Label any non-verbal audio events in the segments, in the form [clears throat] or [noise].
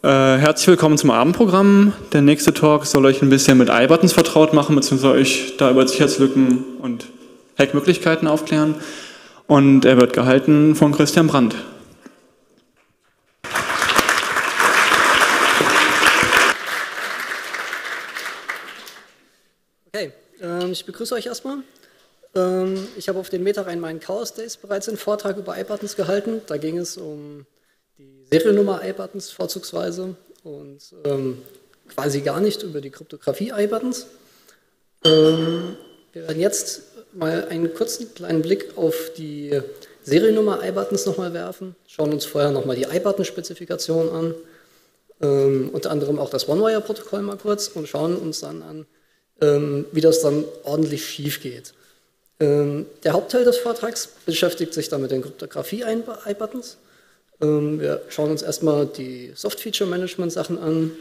Äh, herzlich willkommen zum Abendprogramm. Der nächste Talk soll euch ein bisschen mit iButtons vertraut machen, beziehungsweise euch da über Sicherheitslücken und Hackmöglichkeiten aufklären. Und er wird gehalten von Christian Brandt. Okay, ähm, ich begrüße euch erstmal. Ähm, ich habe auf den Meta rein meinen Chaos Days bereits einen Vortrag über iButtons gehalten. Da ging es um Seriennummer iButtons vorzugsweise und ähm, quasi gar nicht über die Kryptographie iButtons. Ähm, wir werden jetzt mal einen kurzen kleinen Blick auf die Seriennummer iButtons nochmal werfen, schauen uns vorher nochmal die iButton-Spezifikation an, ähm, unter anderem auch das OneWire-Protokoll mal kurz und schauen uns dann an, ähm, wie das dann ordentlich schief geht. Ähm, der Hauptteil des Vortrags beschäftigt sich dann mit den Kryptographie-iButtons. Ähm, wir schauen uns erstmal die Soft-Feature-Management-Sachen an,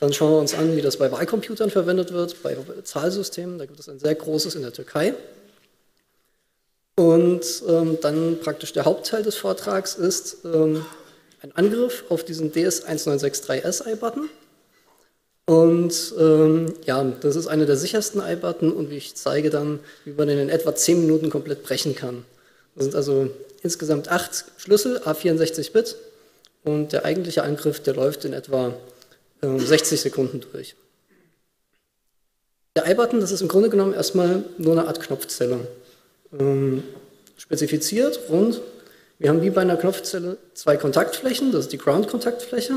dann schauen wir uns an, wie das bei Wahlcomputern verwendet wird, bei Zahlsystemen. Da gibt es ein sehr großes in der Türkei. Und ähm, dann praktisch der Hauptteil des Vortrags ist ähm, ein Angriff auf diesen DS1963S-I-Button. Und ähm, ja, das ist einer der sichersten I-Button und ich zeige dann, wie man den in etwa 10 Minuten komplett brechen kann. Das sind also insgesamt acht Schlüssel, A64-Bit und der eigentliche Angriff, der läuft in etwa äh, 60 Sekunden durch. Der I-Button, das ist im Grunde genommen erstmal nur eine Art Knopfzelle. Ähm, spezifiziert, rund. Wir haben wie bei einer Knopfzelle zwei Kontaktflächen, das ist die Ground-Kontaktfläche.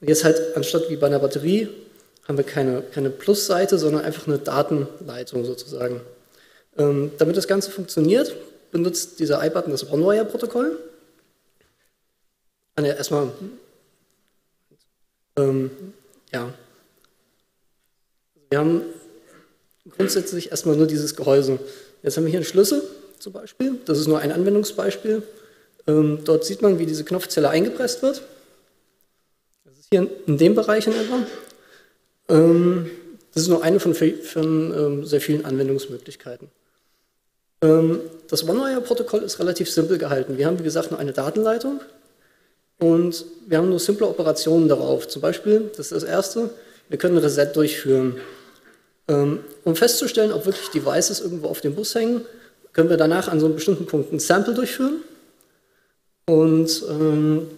Und jetzt halt anstatt wie bei einer Batterie haben wir keine, keine Plusseite, sondern einfach eine Datenleitung sozusagen. Ähm, damit das Ganze funktioniert, benutzt dieser iButton das OneWire-Protokoll. Ah, erstmal, ähm, ja, wir haben grundsätzlich erstmal nur dieses Gehäuse. Jetzt haben wir hier einen Schlüssel zum Beispiel. Das ist nur ein Anwendungsbeispiel. Ähm, dort sieht man, wie diese Knopfzelle eingepresst wird. Das ist hier in dem Bereich in etwa. Ähm, das ist nur eine von, von ähm, sehr vielen Anwendungsmöglichkeiten. Ähm, das OneWire-Protokoll ist relativ simpel gehalten. Wir haben, wie gesagt, nur eine Datenleitung und wir haben nur simple Operationen darauf. Zum Beispiel, das ist das erste, wir können ein Reset durchführen. Ähm, um festzustellen, ob wirklich Devices irgendwo auf dem Bus hängen, können wir danach an so einem bestimmten Punkt ein Sample durchführen. Und ähm,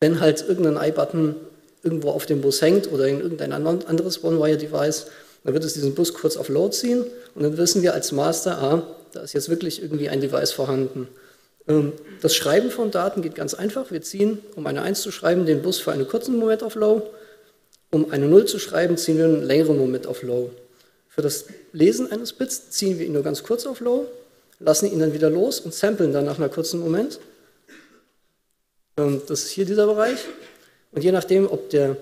wenn halt irgendein i-Button irgendwo auf dem Bus hängt oder in irgendein anderes One-Wire-Device, dann wird es diesen Bus kurz auf Load ziehen und dann wissen wir als Master, ah, da ist jetzt wirklich irgendwie ein Device vorhanden. Ähm, das Schreiben von Daten geht ganz einfach. Wir ziehen, um eine 1 zu schreiben, den Bus für einen kurzen Moment auf Low. Um eine 0 zu schreiben, ziehen wir einen längeren Moment auf Low. Für das Lesen eines Bits ziehen wir ihn nur ganz kurz auf Low, lassen ihn dann wieder los und samplen dann nach einer kurzen Moment. Ähm, das ist hier dieser Bereich. Und je nachdem, ob der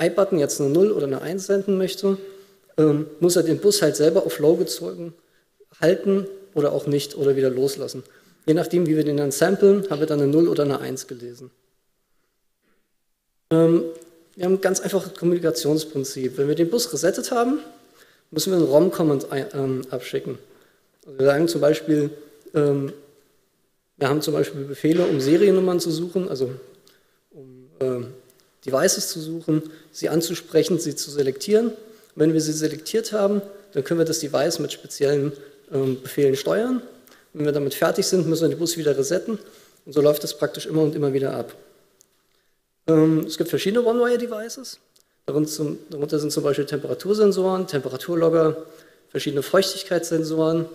i-Button jetzt eine 0 oder eine 1 senden möchte, ähm, muss er den Bus halt selber auf Low gezogen halten oder auch nicht oder wieder loslassen. Je nachdem, wie wir den dann samplen, haben wir dann eine 0 oder eine 1 gelesen. Ähm, wir haben ein ganz einfaches Kommunikationsprinzip. Wenn wir den Bus resettet haben, müssen wir einen ROM-Comment ähm, abschicken. Also wir sagen zum Beispiel, wir haben zum Beispiel Befehle, um Seriennummern zu suchen, also um Devices zu suchen, sie anzusprechen, sie zu selektieren. Wenn wir sie selektiert haben, dann können wir das Device mit speziellen ähm, Befehlen steuern. Wenn wir damit fertig sind, müssen wir den Bus wieder resetten und so läuft das praktisch immer und immer wieder ab. Ähm, es gibt verschiedene One-Wire-Devices. Darunter sind zum Beispiel Temperatursensoren, Temperaturlogger, verschiedene Feuchtigkeitssensoren,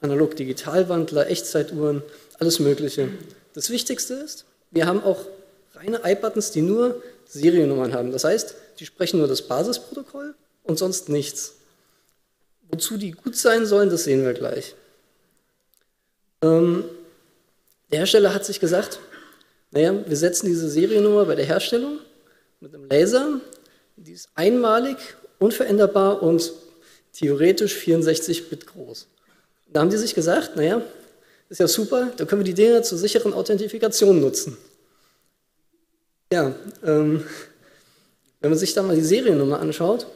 Analog-Digitalwandler, Echtzeituhren, alles Mögliche. Das Wichtigste ist, wir haben auch reine iButtons, die nur Seriennummern haben. Das heißt, die sprechen nur das Basisprotokoll und sonst nichts. Wozu die gut sein sollen, das sehen wir gleich. Ähm, der Hersteller hat sich gesagt, naja, wir setzen diese Seriennummer bei der Herstellung mit einem Laser die ist einmalig, unveränderbar und theoretisch 64-Bit groß. Da haben die sich gesagt, naja, ist ja super, da können wir die Dinge zur sicheren Authentifikation nutzen. Ja, ähm, wenn man sich da mal die Seriennummer anschaut,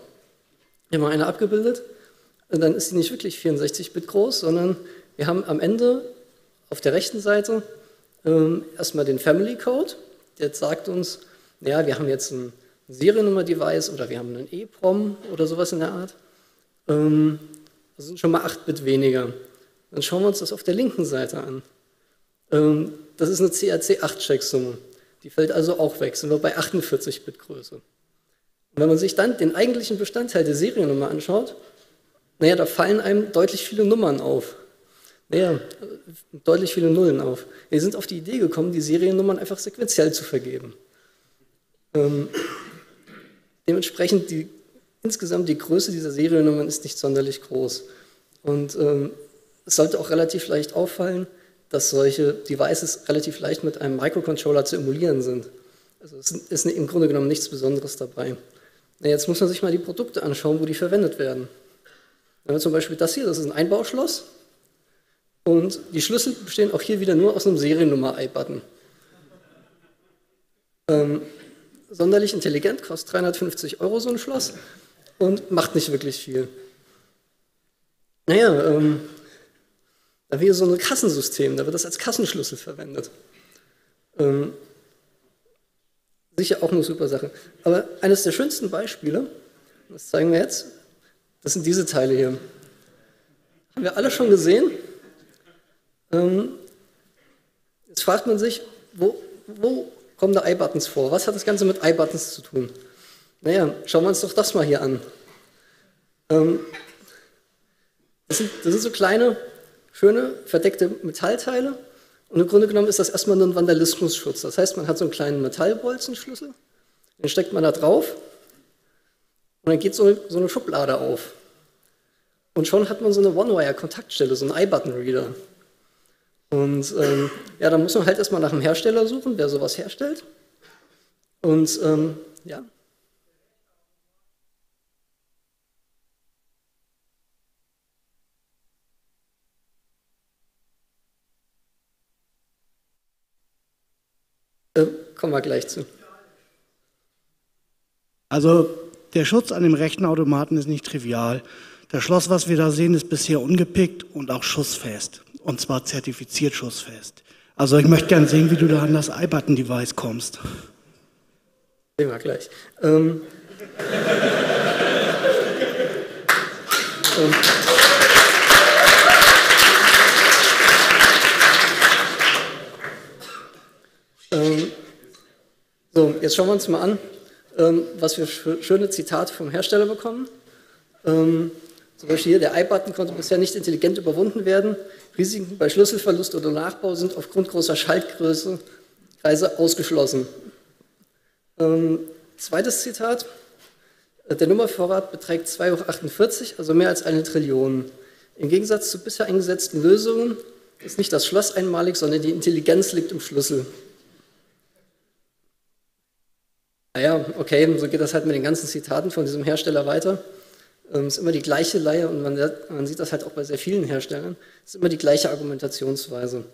mal eine abgebildet, dann ist sie nicht wirklich 64-Bit groß, sondern wir haben am Ende auf der rechten Seite ähm, erstmal den Family Code, der sagt uns, ja, wir haben jetzt ein Seriennummer-Device oder wir haben einen EEPROM oder sowas in der Art. Ähm, das sind schon mal 8 Bit weniger. Dann schauen wir uns das auf der linken Seite an. Ähm, das ist eine CRC8-Checksumme. Die fällt also auch weg, sind wir bei 48 Bit Größe. Und wenn man sich dann den eigentlichen Bestandteil der Seriennummer anschaut, naja, da fallen einem deutlich viele Nummern auf. Naja, deutlich viele Nullen auf. Wir sind auf die Idee gekommen, die Seriennummern einfach sequenziell zu vergeben. Ähm, dementsprechend die, insgesamt die Größe dieser Seriennummern ist nicht sonderlich groß. Und ähm, es sollte auch relativ leicht auffallen, dass solche Devices relativ leicht mit einem Microcontroller zu emulieren sind. Also es ist im Grunde genommen nichts Besonderes dabei. Jetzt muss man sich mal die Produkte anschauen, wo die verwendet werden. Wenn zum Beispiel das hier, das ist ein Einbauschloss und die Schlüssel bestehen auch hier wieder nur aus einem Seriennummer-I-Button. Ähm, sonderlich intelligent, kostet 350 Euro so ein Schloss und macht nicht wirklich viel. Naja, ähm, da wäre so ein Kassensystem, da wird das als Kassenschlüssel verwendet. Ähm, sicher auch eine super Sache. Aber eines der schönsten Beispiele, das zeigen wir jetzt, das sind diese Teile hier. Haben wir alle schon gesehen? Ähm, jetzt fragt man sich, wo, wo kommen da I-Buttons vor? Was hat das Ganze mit I-Buttons zu tun? Naja, schauen wir uns doch das mal hier an. Ähm, das, sind, das sind so kleine schöne verdeckte Metallteile. Und im Grunde genommen ist das erstmal nur ein Vandalismusschutz. Das heißt, man hat so einen kleinen Metallbolzenschlüssel, den steckt man da drauf und dann geht so eine, so eine Schublade auf. Und schon hat man so eine One-Wire-Kontaktstelle, so einen iButton-Reader. Und ähm, ja, da muss man halt erstmal nach einem Hersteller suchen, wer sowas herstellt. Und ähm, ja, Äh, kommen wir gleich zu. Also der Schutz an dem rechten Automaten ist nicht trivial. Das Schloss, was wir da sehen, ist bisher ungepickt und auch schussfest. Und zwar zertifiziert schussfest. Also ich möchte gerne sehen, wie du da an das iButton-Device kommst. Sehen wir gleich. Ähm. [laughs] Ähm, so, jetzt schauen wir uns mal an, ähm, was wir für schöne Zitate vom Hersteller bekommen. Ähm, zum Beispiel hier, der iButton konnte bisher nicht intelligent überwunden werden. Risiken bei Schlüsselverlust oder Nachbau sind aufgrund großer Schaltgröße Kreise ausgeschlossen. Ähm, zweites Zitat. Der Nummervorrat beträgt 2 hoch 48, also mehr als eine Trillion. Im Gegensatz zu bisher eingesetzten Lösungen ist nicht das Schloss einmalig, sondern die Intelligenz liegt im Schlüssel. Naja, okay, so geht das halt mit den ganzen Zitaten von diesem Hersteller weiter. Es ähm, ist immer die gleiche Leihe und man, man, sieht das halt auch bei sehr vielen Herstellern. Es ist immer die gleiche Argumentationsweise.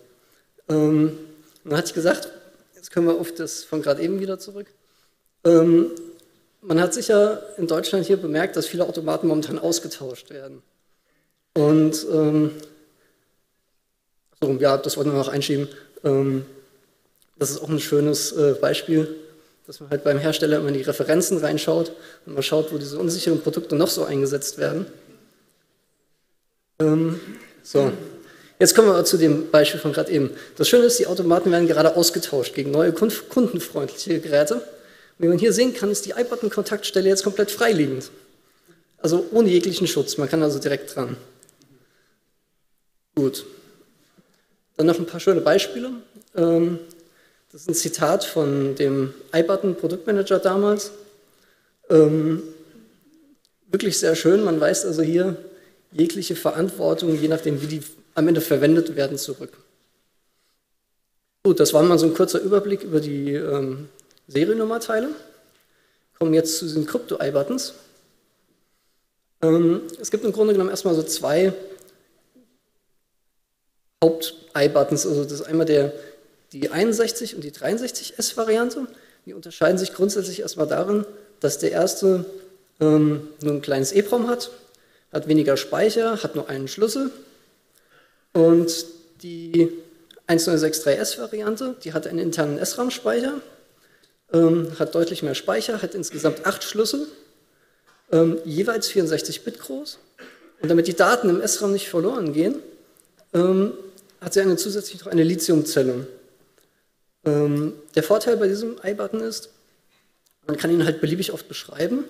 Ähm, dann hatte ich gesagt, jetzt können wir auf das von gerade eben wieder zurück. Ähm, man hat sicher in Deutschland hier bemerkt, dass viele Automaten momentan ausgetauscht werden. Und ähm, so, ja, das wollten wir noch einschieben. Ähm, das ist auch ein schönes äh, Beispiel dass man halt beim Hersteller immer in die Referenzen reinschaut und mal schaut, wo diese unsicheren Produkte noch so eingesetzt werden. Ähm, so, jetzt kommen wir zu dem Beispiel von gerade eben. Das Schöne ist, die Automaten werden gerade ausgetauscht gegen neue kundenfreundliche Geräte. Wie man hier sehen kann, ist die iButton-Kontaktstelle jetzt komplett freiliegend. Also ohne jeglichen Schutz. Man kann also direkt dran. Gut. Dann noch ein paar schöne Beispiele. Ähm, das ist ein Zitat von dem iButton Produktmanager damals. Ähm, wirklich sehr schön. Man weist also hier jegliche Verantwortung, je nachdem, wie die am Ende verwendet werden, zurück. Gut, das war mal so ein kurzer Überblick über die ähm, Seriennummerteile. Kommen jetzt zu diesen Krypto-iButtons. Ähm, es gibt im Grunde genommen erstmal so zwei Haupt-iButtons. Also das ist einmal der die 61 und die 63S-Variante, die unterscheiden sich grundsätzlich erstmal darin, dass der erste ähm, nur ein kleines EEPROM hat, hat weniger Speicher, hat nur einen Schlüssel und die 1063S-Variante, die hat einen internen SRAM-Speicher, ähm, hat deutlich mehr Speicher, hat insgesamt acht Schlüssel, ähm, jeweils 64 Bit groß. Und damit die Daten im SRAM nicht verloren gehen, ähm, hat sie eine zusätzlich noch eine Lithiumzelle. Ähm, der Vorteil bei diesem iButton ist, man kann ihn halt beliebig oft beschreiben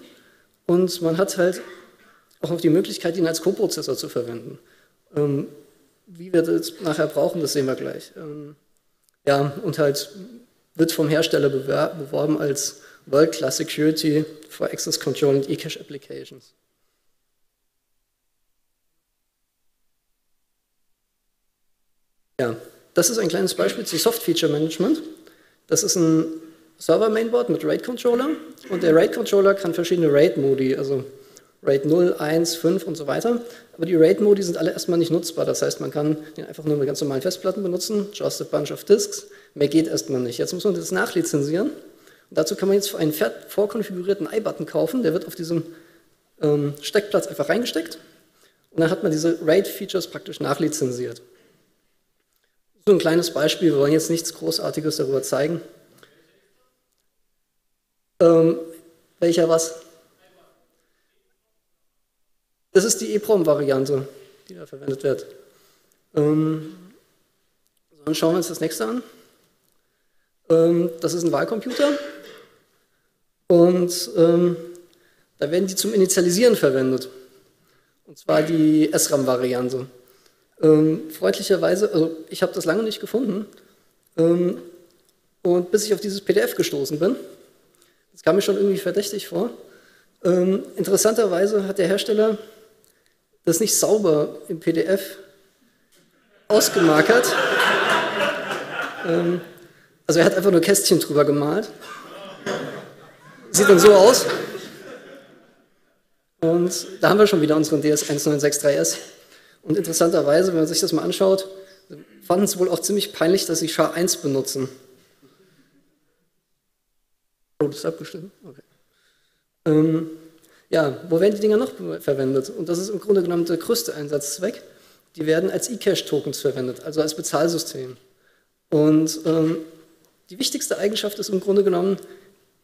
und man hat halt auch noch die Möglichkeit, ihn als Coprozessor zu verwenden. Ähm, wie wir das nachher brauchen, das sehen wir gleich. Ähm, ja, und halt wird vom Hersteller beworben als World-Class Security for Access Control and eCache Applications. Ja, das ist ein kleines Beispiel zu Soft Feature Management. Das ist ein Server-Mainboard mit RAID-Controller und der RAID-Controller kann verschiedene RAID-Modi, also RAID 0, 1, 5 und so weiter. Aber die RAID-Modi sind alle erstmal nicht nutzbar. Das heißt, man kann den einfach nur mit ganz normalen Festplatten benutzen, just a bunch of disks. Mehr geht erstmal nicht. Jetzt muss man das nachlizenzieren. Und dazu kann man jetzt einen vorkonfigurierten i-Button kaufen. Der wird auf diesem ähm, Steckplatz einfach reingesteckt. Und dann hat man diese RAID-Features praktisch nachlizenziert. So ein kleines Beispiel, wir wollen jetzt nichts Großartiges darüber zeigen. Ähm, welcher was? Das ist die EEPROM-Variante, die da verwendet wird. Ähm, dann schauen wir uns das nächste an. Ähm, das ist ein Wahlcomputer und ähm, da werden die zum Initialisieren verwendet. Und zwar die SRAM-Variante. Ähm, freundlicherweise, also ich habe das lange nicht gefunden ähm, und bis ich auf dieses PDF gestoßen bin, das kam mir schon irgendwie verdächtig vor. Ähm, interessanterweise hat der Hersteller das nicht sauber im PDF ausgemarkert. ähm, also er hat einfach nur Kästchen drüber gemalt. Sieht dann so aus. Und da haben wir schon wieder unseren DS1963S. Und interessanterweise, wenn man sich das mal anschaut, fanden es wohl auch ziemlich peinlich, dass sie SHA-1 benutzen. Oh, das ist abgestimmt? Okay. Ähm, ja, wo werden die Dinger noch verwendet? Und das ist im Grunde genommen der größte Einsatzzweck. Die werden als eCash-Tokens verwendet, also als Bezahlsystem. Und ähm, die wichtigste Eigenschaft ist im Grunde genommen,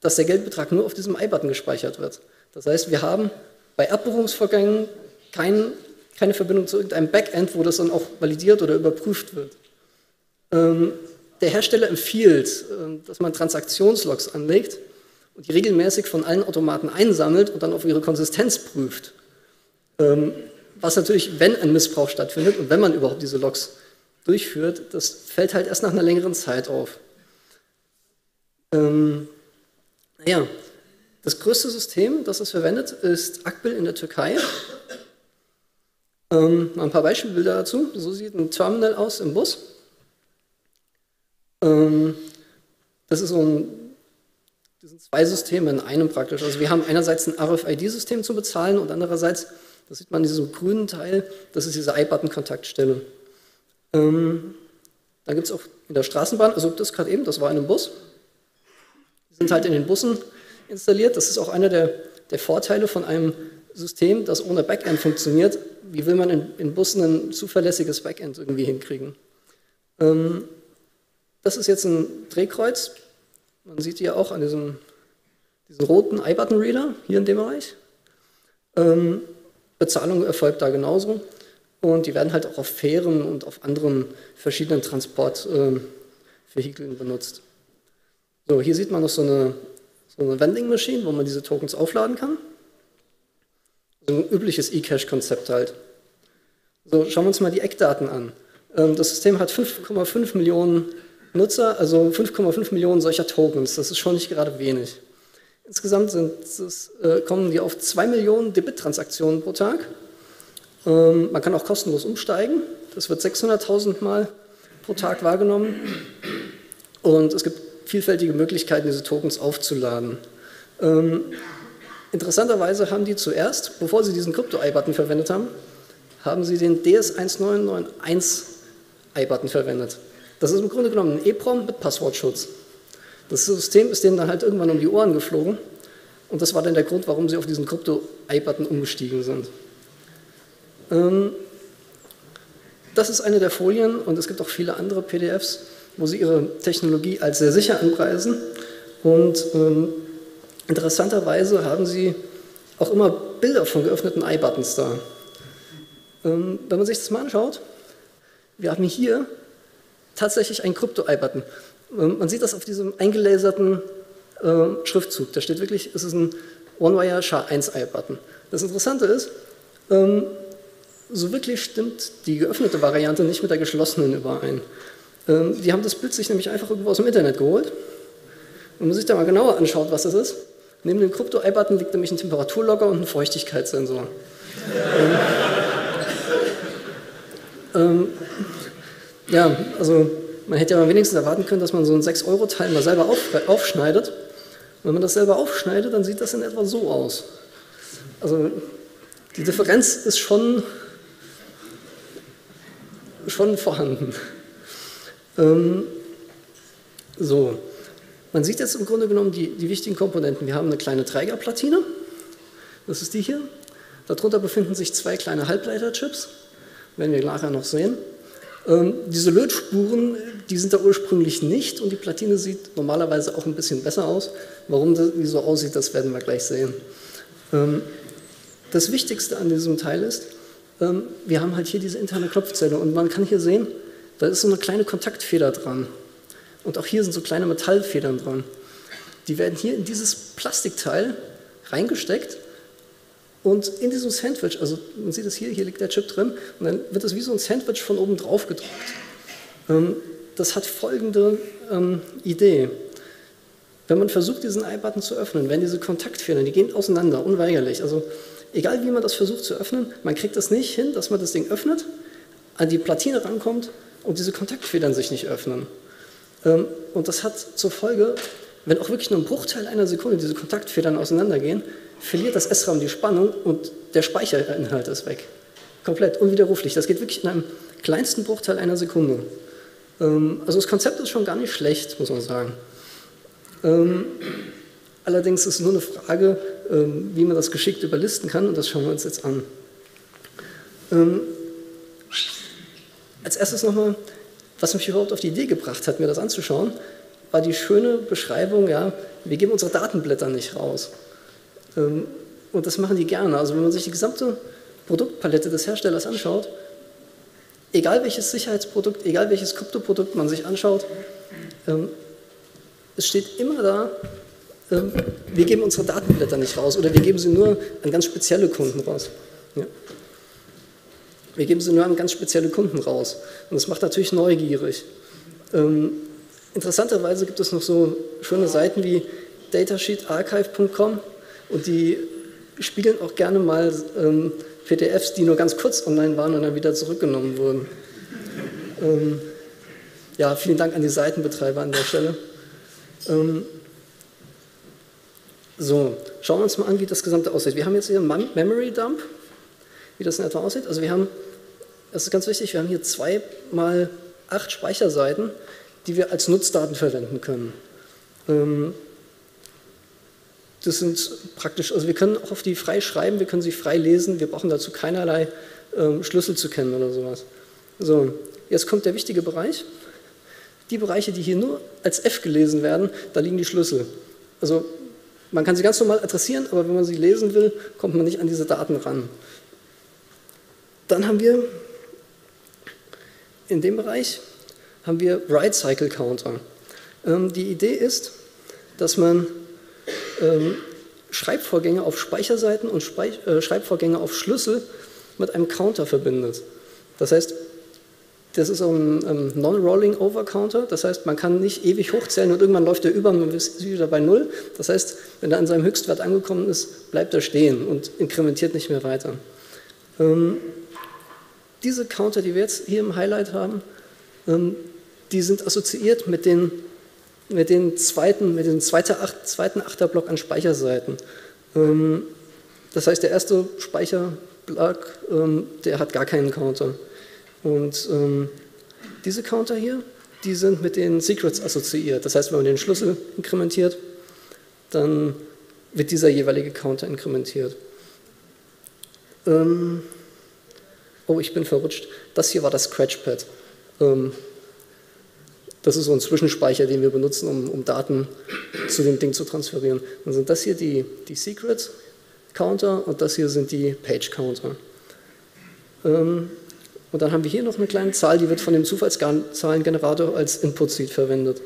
dass der Geldbetrag nur auf diesem i-Button gespeichert wird. Das heißt, wir haben bei Abbuchungsvorgängen kein, keine Verbindung zu irgendeinem Backend, wo das dann auch validiert oder überprüft wird. Ähm, der Hersteller empfiehlt, äh, dass man Transaktionslogs anlegt und die regelmäßig von allen Automaten einsammelt und dann auf ihre Konsistenz prüft. Ähm, was natürlich, wenn ein Missbrauch stattfindet und wenn man überhaupt diese Logs durchführt, das fällt halt erst nach einer längeren Zeit auf. Ähm, naja, das größte System, das es verwendet, ist Akbil in der Türkei. Ähm, ein paar Beispielbilder dazu. So sieht ein Terminal aus im Bus. Ähm, das ist so ein das sind zwei Systeme in einem praktisch. Also wir haben einerseits ein RFID-System zu bezahlen und andererseits, das sieht man in diesem grünen Teil, das ist diese iButton-Kontaktstelle. Ähm, dann gibt es auch in der Straßenbahn, also das gerade eben, das war in einem Bus. Die sind halt in den Bussen installiert. Das ist auch einer der, der Vorteile von einem System, das ohne Backend funktioniert. Wie will man in, in Bussen ein zuverlässiges Backend irgendwie hinkriegen? Ähm, das ist jetzt ein Drehkreuz, man sieht hier auch an diesem diesen roten iButton-Reader hier in dem Bereich. Ähm, Bezahlung erfolgt da genauso. Und die werden halt auch auf Fähren und auf anderen verschiedenen Transportvehikeln äh, benutzt. So, hier sieht man noch so eine, so eine Vending Machine, wo man diese Tokens aufladen kann. Ein übliches eCache-Konzept halt. So, schauen wir uns mal die Eckdaten an. Ähm, das System hat 5,5 Millionen Nutzer, also 5,5 Millionen solcher Tokens. Das ist schon nicht gerade wenig. Insgesamt es, äh, kommen die auf 2 Millionen Debit-Transaktionen pro Tag. Ähm, man kann auch kostenlos umsteigen. Das wird 600.000 Mal pro Tag wahrgenommen. Und es gibt vielfältige Möglichkeiten, diese Tokens aufzuladen. Ähm, interessanterweise haben die zuerst, bevor sie diesen Krypto-I-Button verwendet haben, haben sie den DS1991 I-Button verwendet. Das ist im Grunde genommen ein EEPROM mit Passwortschutz. Das System ist denen dann halt irgendwann um die Ohren geflogen und das war dann der Grund, warum sie auf diesen Krypto-I-Button umgestiegen sind. Ähm, das ist eine der Folien und es gibt auch viele andere PDFs, wo sie ihre Technologie als sehr sicher anpreisen. Und ähm, interessanterweise haben sie auch immer Bilder von geöffneten iButtons da. Ähm, wenn man sich das mal anschaut, wir haben hier tatsächlich einen Krypto-iButton. Ähm, man sieht das auf diesem eingelaserten äh, Schriftzug. Da steht wirklich, es ist ein OneWire SHA-1 Das Interessante ist, ähm, so wirklich stimmt die geöffnete Variante nicht mit der geschlossenen überein. Ähm, die haben das Bild sich nämlich einfach irgendwo aus dem Internet geholt. Wenn man sich da mal genauer anschaut, was das ist, neben dem Krypto-Eye-Button liegt nämlich ein Temperaturlogger und ein Feuchtigkeitssensor. ähm, ähm, ja, also man hätte ja wenigstens erwarten können, dass man so ein 6-Euro-Teil mal selber auf, aufschneidet. Wenn man das selber aufschneidet, dann sieht das in etwa so aus. Also die Differenz ist schon, schon vorhanden. Ähm, so, man sieht jetzt im Grunde genommen die, die wichtigen Komponenten. Wir haben eine kleine Trägerplatine, das ist die hier. Darunter befinden sich zwei kleine Halbleiterchips, werden wir nachher noch sehen. Ähm, diese Lötspuren, die sind da ursprünglich nicht und die Platine sieht normalerweise auch ein bisschen besser aus. Warum die so aussieht, das werden wir gleich sehen. Ähm, das Wichtigste an diesem Teil ist, ähm, wir haben halt hier diese interne Knopfzelle und man kann hier sehen, da ist so eine kleine Kontaktfeder dran. Und auch hier sind so kleine Metallfedern dran. Die werden hier in dieses Plastikteil reingesteckt und in diesem Sandwich, also man sieht es hier, hier liegt der Chip drin, und dann wird das wie so ein Sandwich von oben drauf gedrückt. Ähm, das hat folgende ähm, Idee. Wenn man versucht, diesen i-Button zu öffnen, werden diese Kontaktfedern, die gehen auseinander, unweigerlich. Also egal wie man das versucht zu öffnen, man kriegt das nicht hin, dass man das Ding öffnet, an die Platine rankommt und diese Kontaktfedern sich nicht öffnen. Ähm, und das hat zur Folge, wenn auch wirklich nur ein Bruchteil einer Sekunde diese Kontaktfedern auseinandergehen, verliert das SRAM die Spannung und der Speicherinhalt ist weg. Komplett, unwiderruflich. Das geht wirklich in einem kleinsten Bruchteil einer Sekunde. Ähm, also das Konzept ist schon gar nicht schlecht, muss man sagen. Ähm, allerdings ist es nur eine Frage, wie man das geschickt überlisten kann und das schauen wir uns jetzt an. Als erstes nochmal was mich überhaupt auf die Idee gebracht hat, mir das anzuschauen, war die schöne Beschreibung, ja, wir geben unsere Datenblätter nicht raus. Ähm, und das machen die gerne. Also wenn man sich die gesamte Produktpalette des Herstellers anschaut, egal welches Sicherheitsprodukt, egal welches Kryptoprodukt man sich anschaut, ähm, es steht immer da, ähm, wir geben unsere Datenblätter nicht raus oder wir geben sie nur an ganz spezielle Kunden raus. Ja. Wir geben sie nur an ganz spezielle Kunden raus. Und das macht natürlich neugierig. Ähm, interessanterweise gibt es noch so schöne Seiten wie datasheetarchive.com und die spiegeln auch gerne mal ähm, PDFs, die nur ganz kurz online waren und dann wieder zurückgenommen wurden. Ähm, ja, vielen Dank an die Seitenbetreiber an der Stelle. Ähm, so, schauen wir uns mal an, wie das Gesamte aussieht. Wir haben jetzt hier einen Memory Dump, wie das in etwa aussieht. Also wir haben das ist ganz wichtig, wir haben hier zwei mal acht Speicherseiten, die wir als Nutzdaten verwenden können. Ähm, das sind praktisch, also wir können auch auf die frei schreiben, wir können sie frei lesen, wir brauchen dazu keinerlei ähm, Schlüssel zu kennen oder sowas. So, jetzt kommt der wichtige Bereich. Die Bereiche, die hier nur als F gelesen werden, da liegen die Schlüssel. Also man kann sie ganz normal adressieren, aber wenn man sie lesen will, kommt man nicht an diese Daten ran. Dann haben wir in dem Bereich haben wir Write Cycle Counter. Ähm, die Idee ist, dass man ähm, Schreibvorgänge auf Speicherseiten und Speich äh, Schreibvorgänge auf Schlüssel mit einem Counter verbindet. Das heißt, das ist ein ähm, Non-Rolling-Over-Counter, das heißt, man kann nicht ewig hochzählen und irgendwann läuft er über und man ist wieder bei Null. Das heißt, wenn er an seinem Höchstwert angekommen ist, bleibt er stehen und inkrementiert nicht mehr weiter. Ähm, diese Counter, die wir jetzt hier im Highlight haben, ähm, die sind assoziiert mit den, mit den zweiten, mit dem zweiten, Acht, zweiten Achterblock an Speicherseiten. Ähm, das heißt, der erste Speicherblock, ähm, der hat gar keinen Counter. Und diese Counter hier, die sind mit den Secrets assoziiert. Das heißt, wenn man den Schlüssel inkrementiert, dann wird dieser jeweilige Counter inkrementiert. Ähm, oh, ich bin verrutscht, das hier war das Scratchpad. Ähm, Das ist so ein Zwischenspeicher, den wir benutzen, um, um Daten zu dem Ding zu transferieren. Dann sind das hier die, die Secrets Counter und das hier sind die Page Counter. Ähm, und dann haben wir hier noch eine kleine Zahl, die wird von dem Zufallszahlengenerator als Input-Seed verwendet.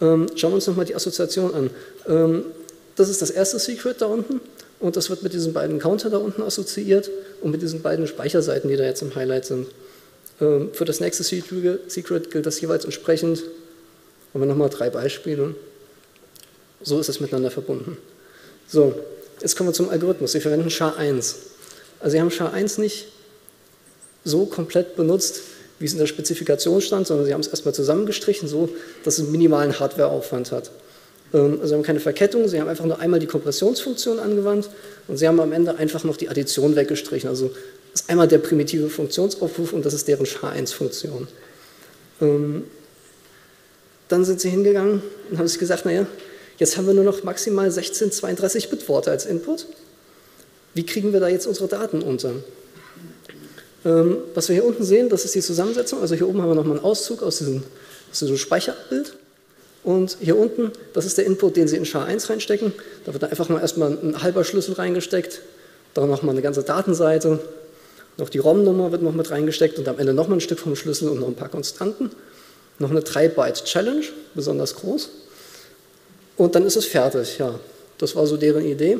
Ähm, schauen wir uns nochmal die Assoziation an. Das ist das erste Secret da unten und das wird mit diesen beiden Counter da unten assoziiert und mit diesen beiden Speicherseiten, die da jetzt im Highlight sind. Ähm, für das nächste Secret gilt das jeweils entsprechend. Haben wir nochmal drei Beispiele. So ist es miteinander verbunden. So, jetzt kommen wir zum Algorithmus. Sie verwenden SHA-1. Also Sie haben SHA-1 nicht so komplett benutzt, wie es in der Spezifikation stand, sondern Sie haben es erstmal zusammengestrichen, so dass es einen minimalen Hardwareaufwand hat. Ähm, also Sie haben keine Verkettung, Sie haben einfach nur einmal die Kompressionsfunktion angewandt und Sie haben am Ende einfach noch die Addition weggestrichen. Also das ist einmal der primitive Funktionsaufruf und das ist deren SHA-1-Funktion. Ähm, dann sind Sie hingegangen und haben sich gesagt, naja, jetzt haben wir nur noch maximal 16 32-Bit-Worte als Input. Wie kriegen wir da jetzt unsere Daten unter? Ähm, was wir hier unten sehen, das ist die Zusammensetzung. Also hier oben haben wir nochmal einen Auszug aus diesem, aus diesem Speicherbild. Und hier unten, das ist der Input, den Sie in SHA-1 reinstecken. Da wird einfach mal erstmal ein halber Schlüssel reingesteckt, dann nochmal eine ganze Datenseite, noch die ROM-Nummer wird noch mit reingesteckt und am Ende nochmal ein Stück vom Schlüssel und noch ein paar Konstanten. Noch eine 3-Byte-Challenge, besonders groß. Und dann ist es fertig, ja. Das war so deren Idee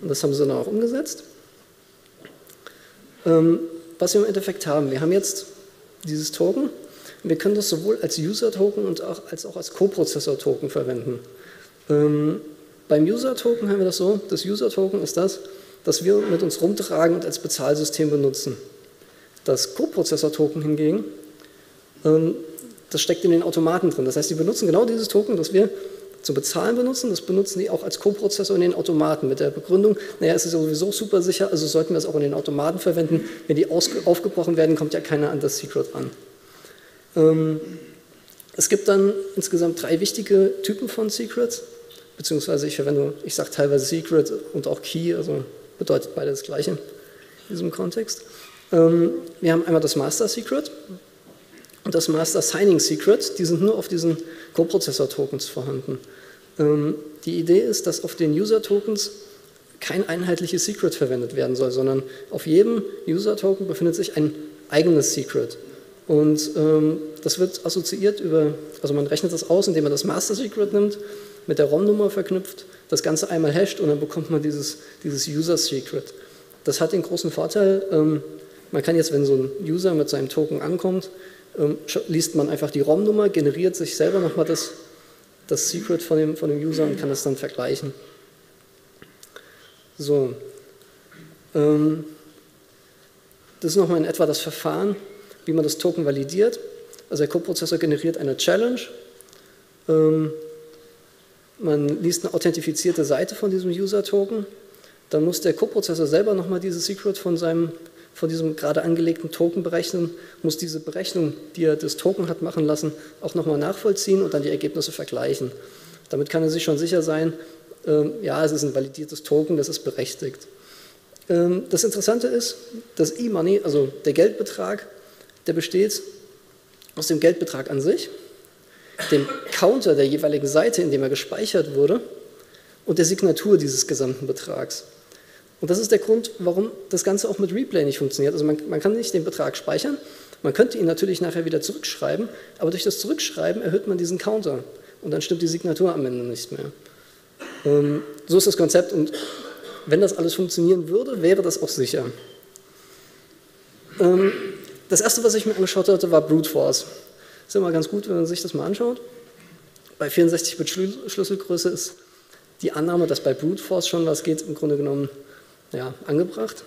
und das haben sie dann auch umgesetzt. Ähm, was wir im Endeffekt haben, wir haben jetzt dieses Token wir können das sowohl als User-Token auch, als auch als Co-Prozessor-Token verwenden. Ähm, beim User-Token haben wir das so, das User-Token ist das, das wir mit uns rumtragen und als Bezahlsystem benutzen. Das Co-Prozessor-Token hingegen, ähm, das steckt in den Automaten drin. Das heißt, die benutzen genau dieses Token, das wir zum Bezahlen benutzen, das benutzen die auch als Co-Prozessor in den Automaten mit der Begründung, naja, es ist sowieso super sicher, also sollten wir es auch in den Automaten verwenden. Wenn die aufgebrochen werden, kommt ja keiner an das Secret ran. Ähm, es gibt dann insgesamt drei wichtige Typen von Secrets, beziehungsweise ich verwende, ich sage teilweise Secret und auch Key, also bedeutet beide das Gleiche in diesem Kontext. Ähm, wir haben einmal das Master Secret und das Master Signing Secret, die sind nur auf diesen Coprozessor-Tokens vorhanden. Ähm, die Idee ist, dass auf den User-Tokens kein einheitliches Secret verwendet werden soll, sondern auf jedem User-Token befindet sich ein eigenes Secret. Und ähm, das wird assoziiert über, also man rechnet das aus, indem man das Master Secret nimmt, mit der ROM-Nummer verknüpft, das Ganze einmal hasht und dann bekommt man dieses, dieses User Secret. Das hat den großen Vorteil, ähm, man kann jetzt, wenn so ein User mit seinem Token ankommt, ähm, liest man einfach die ROM-Nummer, generiert sich selber nochmal das, das Secret von dem, von dem User und kann das dann vergleichen. So. Ähm, das ist nochmal in etwa das Verfahren, wie man das Token validiert. Also der Coprozessor generiert eine Challenge. Ähm, man liest eine authentifizierte Seite von diesem User-Token. Dann muss der Coprozessor selber nochmal dieses Secret von, seinem, von diesem gerade angelegten Token berechnen, muss diese Berechnung, die er das Token hat machen lassen, auch nochmal nachvollziehen und dann die Ergebnisse vergleichen. Damit kann er sich schon sicher sein, ähm, ja, es ist ein validiertes Token, das ist berechtigt. Ähm, das Interessante ist, dass E-Money, also der Geldbetrag, der besteht aus dem Geldbetrag an sich, dem Counter der jeweiligen Seite, in dem er gespeichert wurde, und der Signatur dieses gesamten Betrags. Und das ist der Grund, warum das Ganze auch mit Replay nicht funktioniert. Also man, man, kann nicht den Betrag speichern, man könnte ihn natürlich nachher wieder zurückschreiben, aber durch das Zurückschreiben erhöht man diesen Counter und dann stimmt die Signatur am Ende nicht mehr. Ähm, so ist das Konzept und wenn das alles funktionieren würde, wäre das auch sicher. Ähm, das erste, was ich mir angeschaut hatte, war Brute Force. Ist immer ganz gut, wenn man sich das mal anschaut. Bei 64-Bit Schlüsselgröße ist die Annahme, dass bei Brute Force schon was geht, im Grunde genommen ja, angebracht.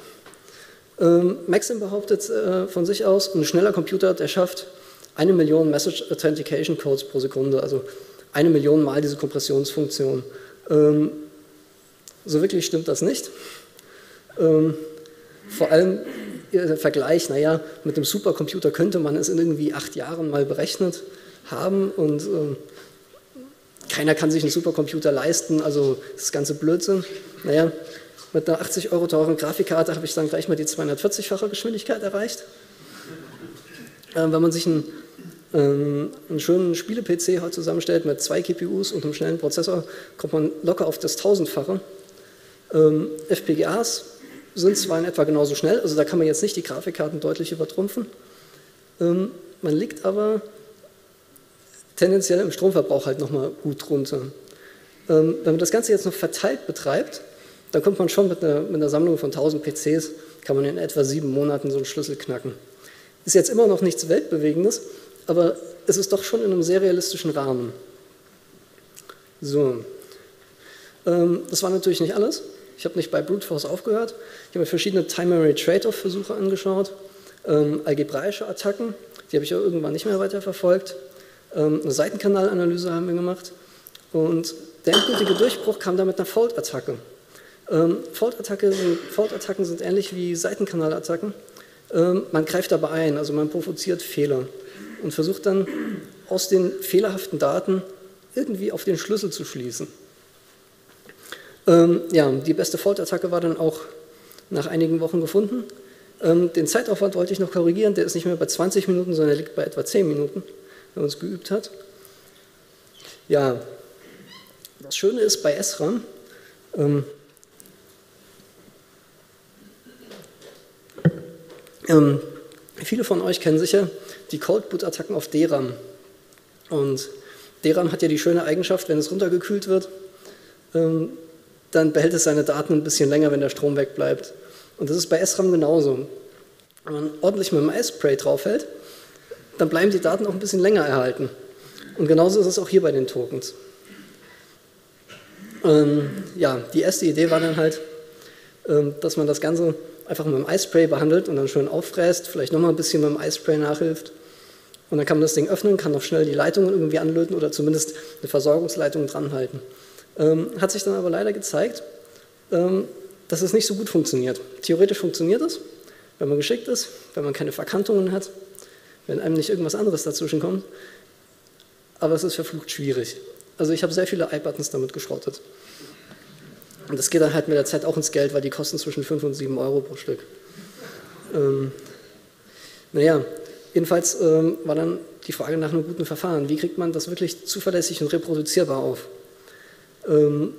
Ähm, Maxim behauptet äh, von sich aus, ein schneller Computer, der schafft eine Million Message Authentication Codes pro Sekunde, also eine Million Mal diese Kompressionsfunktion. Ähm, so wirklich stimmt das nicht. Ähm, vor allem Vergleich, naja, mit dem Supercomputer könnte man es in irgendwie acht Jahren mal berechnet haben und äh, keiner kann sich einen Supercomputer leisten, also das ganze Blödsinn. Naja, mit einer 80 Euro teuren Grafikkarte habe ich dann gleich mal die 240-fache Geschwindigkeit erreicht. Äh, wenn man sich einen ähm, einen schönen Spiele-PC heute zusammenstellt mit zwei GPUs und einem schnellen Prozessor, kommt man locker auf das Tausendfache. Ähm, FPGAs sind zwar in etwa genauso schnell, also da kann man jetzt nicht die Grafikkarten deutlich übertrumpfen. Ähm, man liegt aber tendenziell im Stromverbrauch halt nochmal gut runter. Ähm, wenn man das Ganze jetzt noch verteilt betreibt, dann kommt man schon mit einer, mit einer Sammlung von 1000 PCs, kann man in etwa sieben Monaten so einen Schlüssel knacken. Ist jetzt immer noch nichts Weltbewegendes, aber es ist doch schon in einem sehr realistischen Rahmen. So, ähm, das war natürlich nicht alles. Ich habe nicht bei Brute Force aufgehört. Ich habe mir verschiedene Time-Array Trade-off-Versuche angeschaut, ähm, algebraische Attacken, die habe ich auch irgendwann nicht mehr weiter verfolgt. Ähm, eine Seitenkanalanalyse haben wir gemacht und der endgültige Durchbruch kam da mit einer Fault-Attacke. Ähm, Fault-Attacken sind, Fault sind ähnlich wie Seitenkanalattacken. Ähm, man greift dabei ein, also man provoziert Fehler und versucht dann aus den fehlerhaften Daten irgendwie auf den Schlüssel zu schließen. Ähm, ja, die beste Fault-Attacke war dann auch nach einigen Wochen gefunden. Ähm, den Zeitaufwand wollte ich noch korrigieren, der ist nicht mehr bei 20 Minuten, sondern liegt bei etwa 10 Minuten, wenn man es geübt hat. Ja, das Schöne ist bei SRAM, ähm, ähm, viele von euch kennen sicher die Cold Boot Attacken auf DRAM. Und DRAM hat ja die schöne Eigenschaft, wenn es runtergekühlt wird, ähm, dann behält es seine Daten ein bisschen länger, wenn der Strom wegbleibt. Und das ist bei SRAM genauso. Wenn man ordentlich mit dem Eispray draufhält, dann bleiben die Daten auch ein bisschen länger erhalten. Und genauso ist es auch hier bei den Tokens. Ähm, ja, die erste Idee war dann halt, ähm, dass man das Ganze einfach mit dem Eispray behandelt und dann schön auffräst, vielleicht nochmal ein bisschen mit dem Eispray nachhilft. Und dann kann man das Ding öffnen, kann noch schnell die Leitungen irgendwie anlöten oder zumindest eine Versorgungsleitung dranhalten. Ähm, hat sich dann aber leider gezeigt, ähm, dass es nicht so gut funktioniert. Theoretisch funktioniert es, wenn man geschickt ist, wenn man keine Verkantungen hat, wenn einem nicht irgendwas anderes dazwischen kommt. Aber es ist verflucht schwierig. Also ich habe sehr viele iButtons damit geschrottet. Und das geht dann halt mit der Zeit auch ins Geld, weil die kosten zwischen 5 und 7 Euro pro Stück. Ähm, naja, jedenfalls ähm, war dann die Frage nach einem guten Verfahren. Wie kriegt man das wirklich zuverlässig und reproduzierbar auf? Ähm,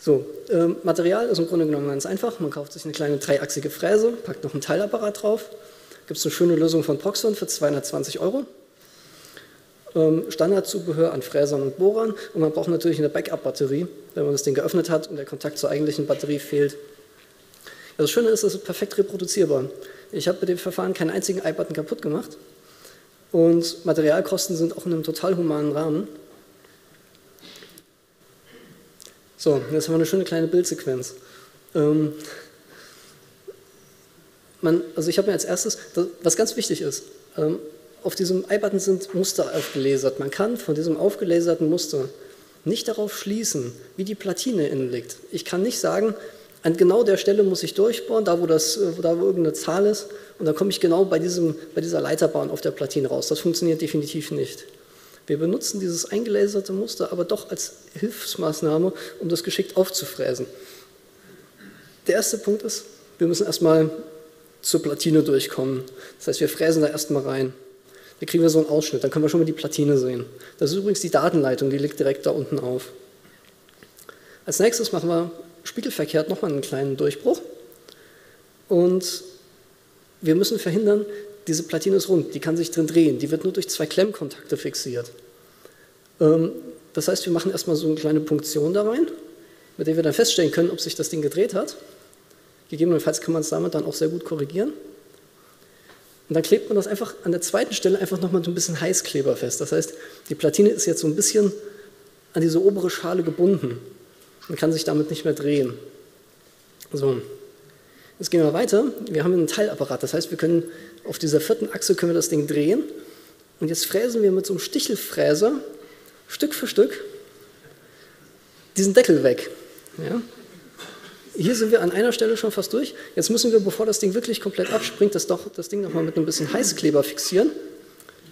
so, ähm, Material ist im Grunde genommen ganz einfach. Man kauft sich eine kleine dreiachsige Fräse, packt noch einen Teilapparat drauf. Gibt es eine schöne Lösung von Proxon für 220 Euro. Ähm, Standardzubehör an Fräsern und Bohrern und man braucht natürlich eine Backup-Batterie, wenn man das Ding geöffnet hat und der Kontakt zur eigentlichen Batterie fehlt. Das Schöne ist, es ist perfekt reproduzierbar. Ich habe mit dem Verfahren keinen einzigen iButton kaputt gemacht und Materialkosten sind auch in einem total humanen Rahmen. So, jetzt haben wir eine schöne kleine Bildsequenz. Ähm, man, also ich habe mir als erstes, was ganz wichtig ist, ähm, auf diesem iButton sind Muster aufgelasert. Man kann von diesem aufgelaserten Muster nicht darauf schließen, wie die Platine innen liegt. Ich kann nicht sagen, an genau der Stelle muss ich durchbohren, da wo, das, da wo irgendeine Zahl ist, und dann komme ich genau bei, diesem, bei dieser Leiterbahn auf der Platine raus. Das funktioniert definitiv nicht. Wir benutzen dieses eingelaserte Muster aber doch als Hilfsmaßnahme, um das geschickt aufzufräsen. Der erste Punkt ist, wir müssen erstmal zur Platine durchkommen. Das heißt, wir fräsen da erstmal rein. Dann kriegen wir so einen Ausschnitt, dann können wir schon mal die Platine sehen. Das ist übrigens die Datenleitung, die liegt direkt da unten auf. Als nächstes machen wir spiegelverkehrt nochmal einen kleinen Durchbruch. Und wir müssen verhindern, diese Platine ist rund, die kann sich drin drehen, die wird nur durch zwei Klemmkontakte fixiert. Ähm, das heißt, wir machen erstmal so eine kleine Punktion da rein, mit der wir dann feststellen können, ob sich das Ding gedreht hat. Gegebenenfalls kann man es damit dann auch sehr gut korrigieren. Und dann klebt man das einfach an der zweiten Stelle einfach nochmal so ein bisschen Heißkleber fest. Das heißt, die Platine ist jetzt so ein bisschen an diese obere Schale gebunden und kann sich damit nicht mehr drehen. So, Jetzt gehen wir weiter. Wir haben einen Teilapparat, das heißt, wir können auf dieser vierten Achse können wir das Ding drehen. Und jetzt fräsen wir mit so einem Stichelfräser Stück für Stück diesen Deckel weg. Ja? Hier sind wir an einer Stelle schon fast durch. Jetzt müssen wir, bevor das Ding wirklich komplett abspringt, das, doch, das Ding nochmal mit ein bisschen Heißkleber fixieren.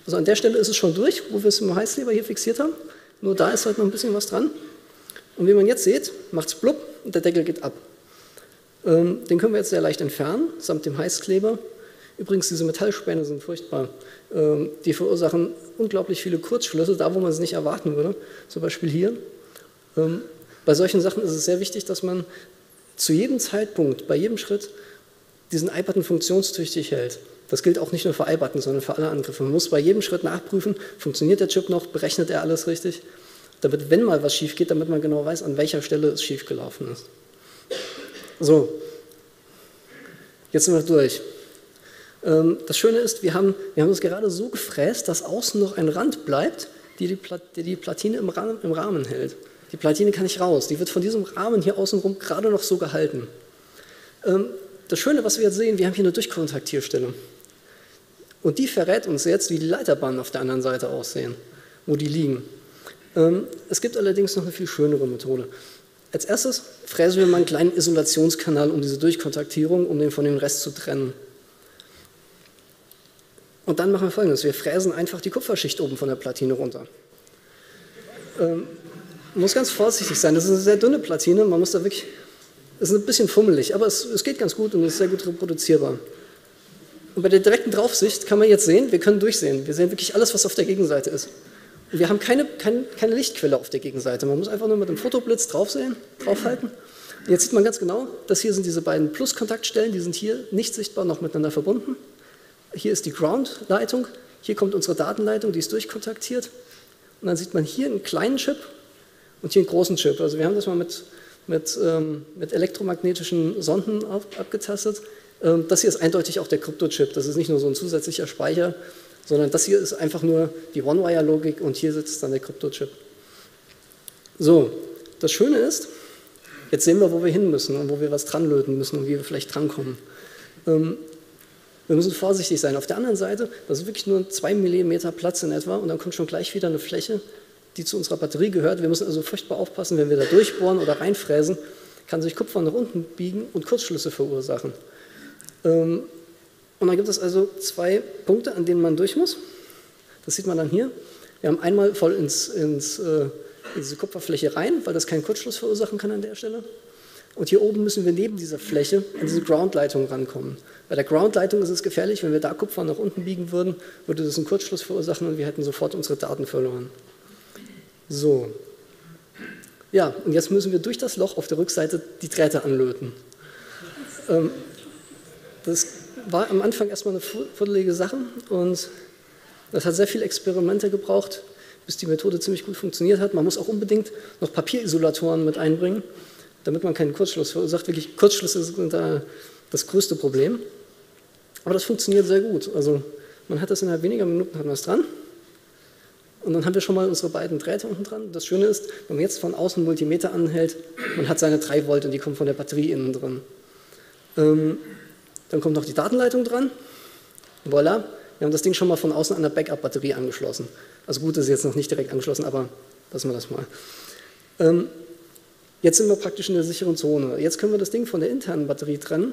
Also an der Stelle ist es schon durch, wo wir es mit dem Heißkleber hier fixiert haben. Nur da ist halt noch ein bisschen was dran. Und wie man jetzt sieht, macht es blub und der Deckel geht ab. Ähm, den können wir jetzt sehr leicht entfernen, samt dem Heißkleber. Übrigens, diese Metallspäne sind furchtbar. Ähm, die verursachen unglaublich viele Kurzschlüsse, da wo man es nicht erwarten würde. Zum Beispiel hier. Ähm, bei solchen Sachen ist es sehr wichtig, dass man zu jedem Zeitpunkt, bei jedem Schritt diesen iButton funktionstüchtig hält. Das gilt auch nicht nur für iButton, sondern für alle Angriffe. Man muss bei jedem Schritt nachprüfen, funktioniert der Chip noch, berechnet er alles richtig, damit, wenn mal was schief geht, damit man genau weiß, an welcher Stelle es schief gelaufen ist. So, jetzt sind wir durch. Ähm, das Schöne ist, wir haben, wir haben uns gerade so gefräst, dass außen noch ein Rand bleibt, die die, Plat die Platine im Rahmen, im Rahmen hält. Die Platine kann nicht raus, die wird von diesem Rahmen hier außenrum gerade noch so gehalten. Ähm, das Schöne, was wir jetzt sehen, wir haben hier eine Durchkontaktierstelle. Und die verrät uns jetzt, wie die Leiterbahnen auf der anderen Seite aussehen, wo die liegen. Ähm, es gibt allerdings noch eine viel schönere Methode. Als erstes fräsen wir mal einen kleinen Isolationskanal um diese Durchkontaktierung, um den von dem Rest zu trennen. Und dann machen wir folgendes: Wir fräsen einfach die Kupferschicht oben von der Platine runter. Ähm, muss ganz vorsichtig sein. Das ist eine sehr dünne Platine. Man muss da wirklich. Es ist ein bisschen fummelig, aber es, es geht ganz gut und ist sehr gut reproduzierbar. Und bei der direkten Draufsicht kann man jetzt sehen, wir können durchsehen. Wir sehen wirklich alles, was auf der Gegenseite ist. Wir haben keine, keine, keine Lichtquelle auf der Gegenseite. Man muss einfach nur mit dem Fotoblitz draufsehen, draufhalten. Jetzt sieht man ganz genau, dass hier sind diese beiden Plus-Kontaktstellen, die sind hier nicht sichtbar noch miteinander verbunden. Hier ist die Ground-Leitung, hier kommt unsere Datenleitung, die ist durchkontaktiert. Und dann sieht man hier einen kleinen Chip und hier einen großen Chip. Also wir haben das mal mit, mit, ähm, mit elektromagnetischen Sonden auf, abgetastet. Ähm, das hier ist eindeutig auch der Kryptochip. Das ist nicht nur so ein zusätzlicher Speicher, sondern das hier ist einfach nur die One-Wire-Logik und hier sitzt dann der Kryptochip. So, das Schöne ist, jetzt sehen wir, wo wir hin müssen und wo wir was dran löten müssen und wie wir vielleicht drankommen. Ähm, wir müssen vorsichtig sein. Auf der anderen Seite, das ist wirklich nur zwei Millimeter Platz in etwa und dann kommt schon gleich wieder eine Fläche, die zu unserer Batterie gehört. Wir müssen also furchtbar aufpassen, wenn wir da durchbohren oder reinfräsen, kann sich Kupfer nach unten biegen und Kurzschlüsse verursachen. Ähm, und dann gibt es also zwei Punkte, an denen man durch muss. Das sieht man dann hier. Wir haben einmal voll ins, ins, äh, in diese Kupferfläche rein, weil das keinen Kurzschluss verursachen kann an der Stelle. Und hier oben müssen wir neben dieser Fläche an diese Groundleitung rankommen. Bei der Groundleitung ist es gefährlich, wenn wir da Kupfer nach unten biegen würden, würde das einen Kurzschluss verursachen und wir hätten sofort unsere Daten verloren. So. Ja, und jetzt müssen wir durch das Loch auf der Rückseite die Drähte anlöten. Ähm, das war am Anfang erstmal eine fuddelige Sache und das hat sehr viele Experimente gebraucht, bis die Methode ziemlich gut funktioniert hat. Man muss auch unbedingt noch Papierisolatoren mit einbringen, damit man keinen Kurzschluss verursacht. Wirklich, Kurzschlüsse sind da das größte Problem. Aber das funktioniert sehr gut. Also man hat das innerhalb weniger Minuten hat man es dran. Und dann haben wir schon mal unsere beiden Drähte unten dran. Das Schöne ist, wenn man jetzt von außen Multimeter anhält, man hat seine 3 Volt und die kommen von der Batterie innen drin. Ähm, dann kommt noch die Datenleitung dran. Voilà, wir haben das Ding schon mal von außen an der Backup-Batterie angeschlossen. Also gut, das ist jetzt noch nicht direkt angeschlossen, aber lassen wir das mal. Ähm, jetzt sind wir praktisch in der sicheren Zone. Jetzt können wir das Ding von der internen Batterie trennen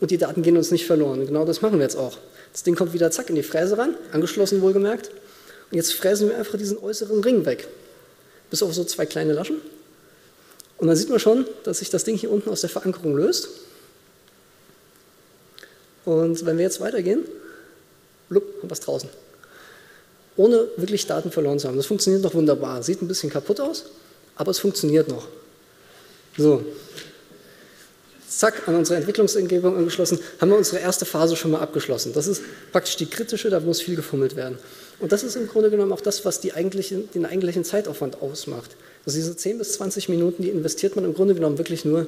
und die Daten gehen uns nicht verloren. Genau das machen wir jetzt auch. Das Ding kommt wieder zack in die Fräse ran, angeschlossen wohlgemerkt. Und jetzt fräsen wir einfach diesen äußeren Ring weg. Bis auf so zwei kleine Laschen. Und dann sieht man schon, dass sich das Ding hier unten aus der Verankerung löst. Und wenn wir jetzt weitergehen, blub, haben wir es draußen. Ohne wirklich Daten verloren zu haben. Das funktioniert noch wunderbar. Sieht ein bisschen kaputt aus, aber es funktioniert noch. So. Zack, an unsere Entwicklungsumgebung angeschlossen, haben wir unsere erste Phase schon mal abgeschlossen. Das ist praktisch die kritische, da muss viel gefummelt werden. Und das ist im Grunde genommen auch das, was eigentliche, den eigentlichen Zeitaufwand ausmacht. Also diese 10 bis 20 Minuten, die investiert man im Grunde genommen wirklich nur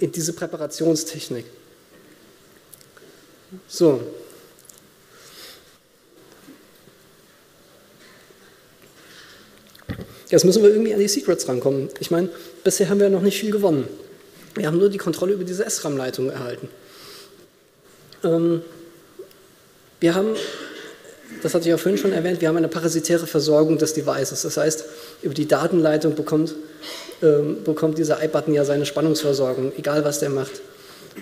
in diese Präparationstechnik. So. Jetzt müssen wir irgendwie an die Secrets rankommen. Ich meine, bisher haben wir noch nicht viel gewonnen. Wir haben nur die Kontrolle über diese SRAM-Leitung erhalten. Ähm, wir haben, das hatte ich ja vorhin schon erwähnt, wir haben eine parasitäre Versorgung des Devices. Das heißt, über die Datenleitung bekommt, ähm, bekommt dieser iButton ja seine Spannungsversorgung, egal was der macht.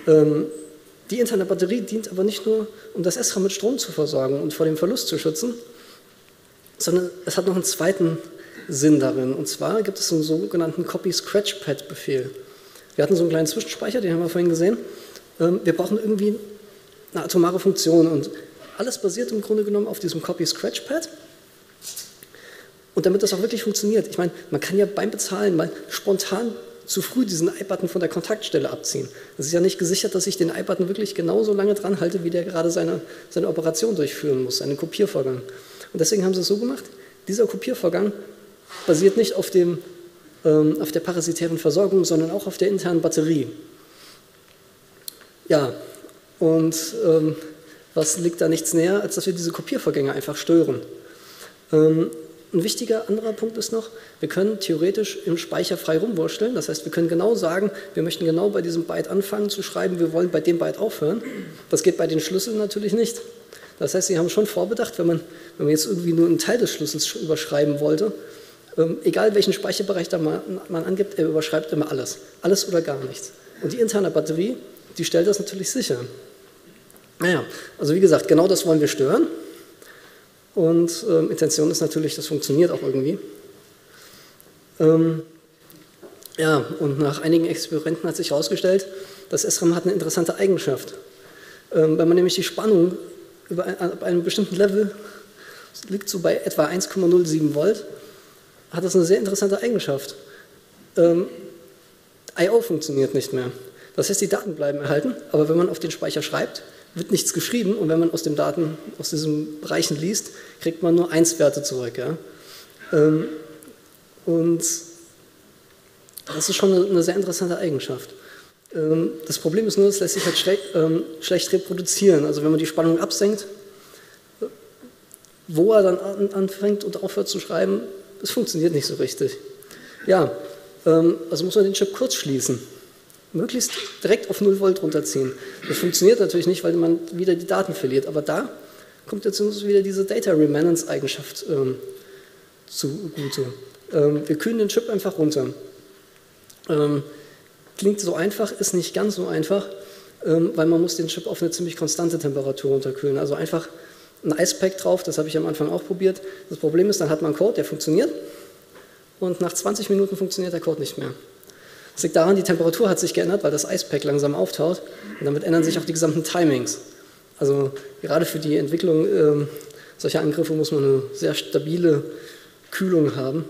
Ähm, die interne Batterie dient aber nicht nur, um das SRAM mit Strom zu versorgen und vor dem Verlust zu schützen, sondern es hat noch einen zweiten Sinn darin. Und zwar gibt es einen sogenannten Copy-Scratch-Pad-Befehl. Wir hatten so einen kleinen Zwischenspeicher, den haben wir vorhin gesehen. Ähm, wir brauchen irgendwie eine atomare Funktion und alles basiert im Grunde genommen auf diesem Copy-Scratch-Pad. Und damit das auch wirklich funktioniert, ich meine, man kann ja beim Bezahlen mal spontan zu früh diesen I-Button von der Kontaktstelle abziehen. Es ist ja nicht gesichert, dass ich den I-Button wirklich genauso lange dran halte, wie der gerade seine, seine Operation durchführen muss, seinen Kopiervorgang. Und deswegen haben sie es so gemacht, dieser Kopiervorgang basiert nicht auf, dem, ähm, auf der parasitären Versorgung, sondern auch auf der internen Batterie. Ja, und ähm, was liegt da nichts näher, als dass wir diese Kopiervorgänge einfach stören. Ähm, ein wichtiger anderer Punkt ist noch, wir können theoretisch im Speicher frei rumwursteln. Das heißt, wir können genau sagen, wir möchten genau bei diesem Byte anfangen zu schreiben, wir wollen bei dem Byte aufhören. Das geht bei den Schlüsseln natürlich nicht. Das heißt, Sie haben schon vorbedacht, wenn man, wenn man jetzt irgendwie nur einen Teil des Schlüssels überschreiben wollte, ähm, egal welchen Speicherbereich da man, man angibt, er überschreibt immer alles. Alles oder gar nichts. Und die interne Batterie, die stellt das natürlich sicher. Naja, also wie gesagt, genau das wollen wir stören. Und ähm, Intention ist natürlich, das funktioniert auch irgendwie. Ähm, ja, und nach einigen Experimenten hat sich herausgestellt, dass SRAM hat eine interessante Eigenschaft. Ähm, wenn man nämlich die Spannung über ein, ab einem bestimmten Level, liegt so bei etwa 1,07 Volt, hat das eine sehr interessante Eigenschaft. Ähm, I.O. funktioniert nicht mehr. Das heißt, die Daten bleiben erhalten, aber wenn man auf den Speicher schreibt, wird nichts geschrieben und wenn man aus den Daten, aus diesen Bereichen liest, kriegt man nur Einswerte zurück. Ja? Ähm, und das ist schon eine, sehr interessante Eigenschaft. Ähm, das Problem ist nur, es lässt sich halt schlecht, ähm, schlecht reproduzieren. Also wenn man die Spannung absenkt, wo er dann anfängt und aufhört zu schreiben, das funktioniert nicht so richtig. Ja, also muss man den Chip kurz schließen möglichst direkt auf 0 Volt runterziehen. Das funktioniert natürlich nicht, weil man wieder die Daten verliert, aber da kommt jetzt uns wieder diese Data Remanence Eigenschaft ähm, zugute. Ähm, wir kühlen den Chip einfach runter. Ähm, klingt so einfach, ist nicht ganz so einfach, ähm, weil man muss den Chip auf eine ziemlich konstante Temperatur runterkühlen. Also einfach ein Icepack drauf, das habe ich am Anfang auch probiert. Das Problem ist, dann hat man Code, der funktioniert und nach 20 Minuten funktioniert der Code nicht mehr. Das liegt daran, die Temperatur hat sich geändert, weil das Eispack langsam auftaut und damit ändern sich auch die gesamten Timings. Also gerade für die Entwicklung äh, solcher Angriffe muss man eine sehr stabile Kühlung haben.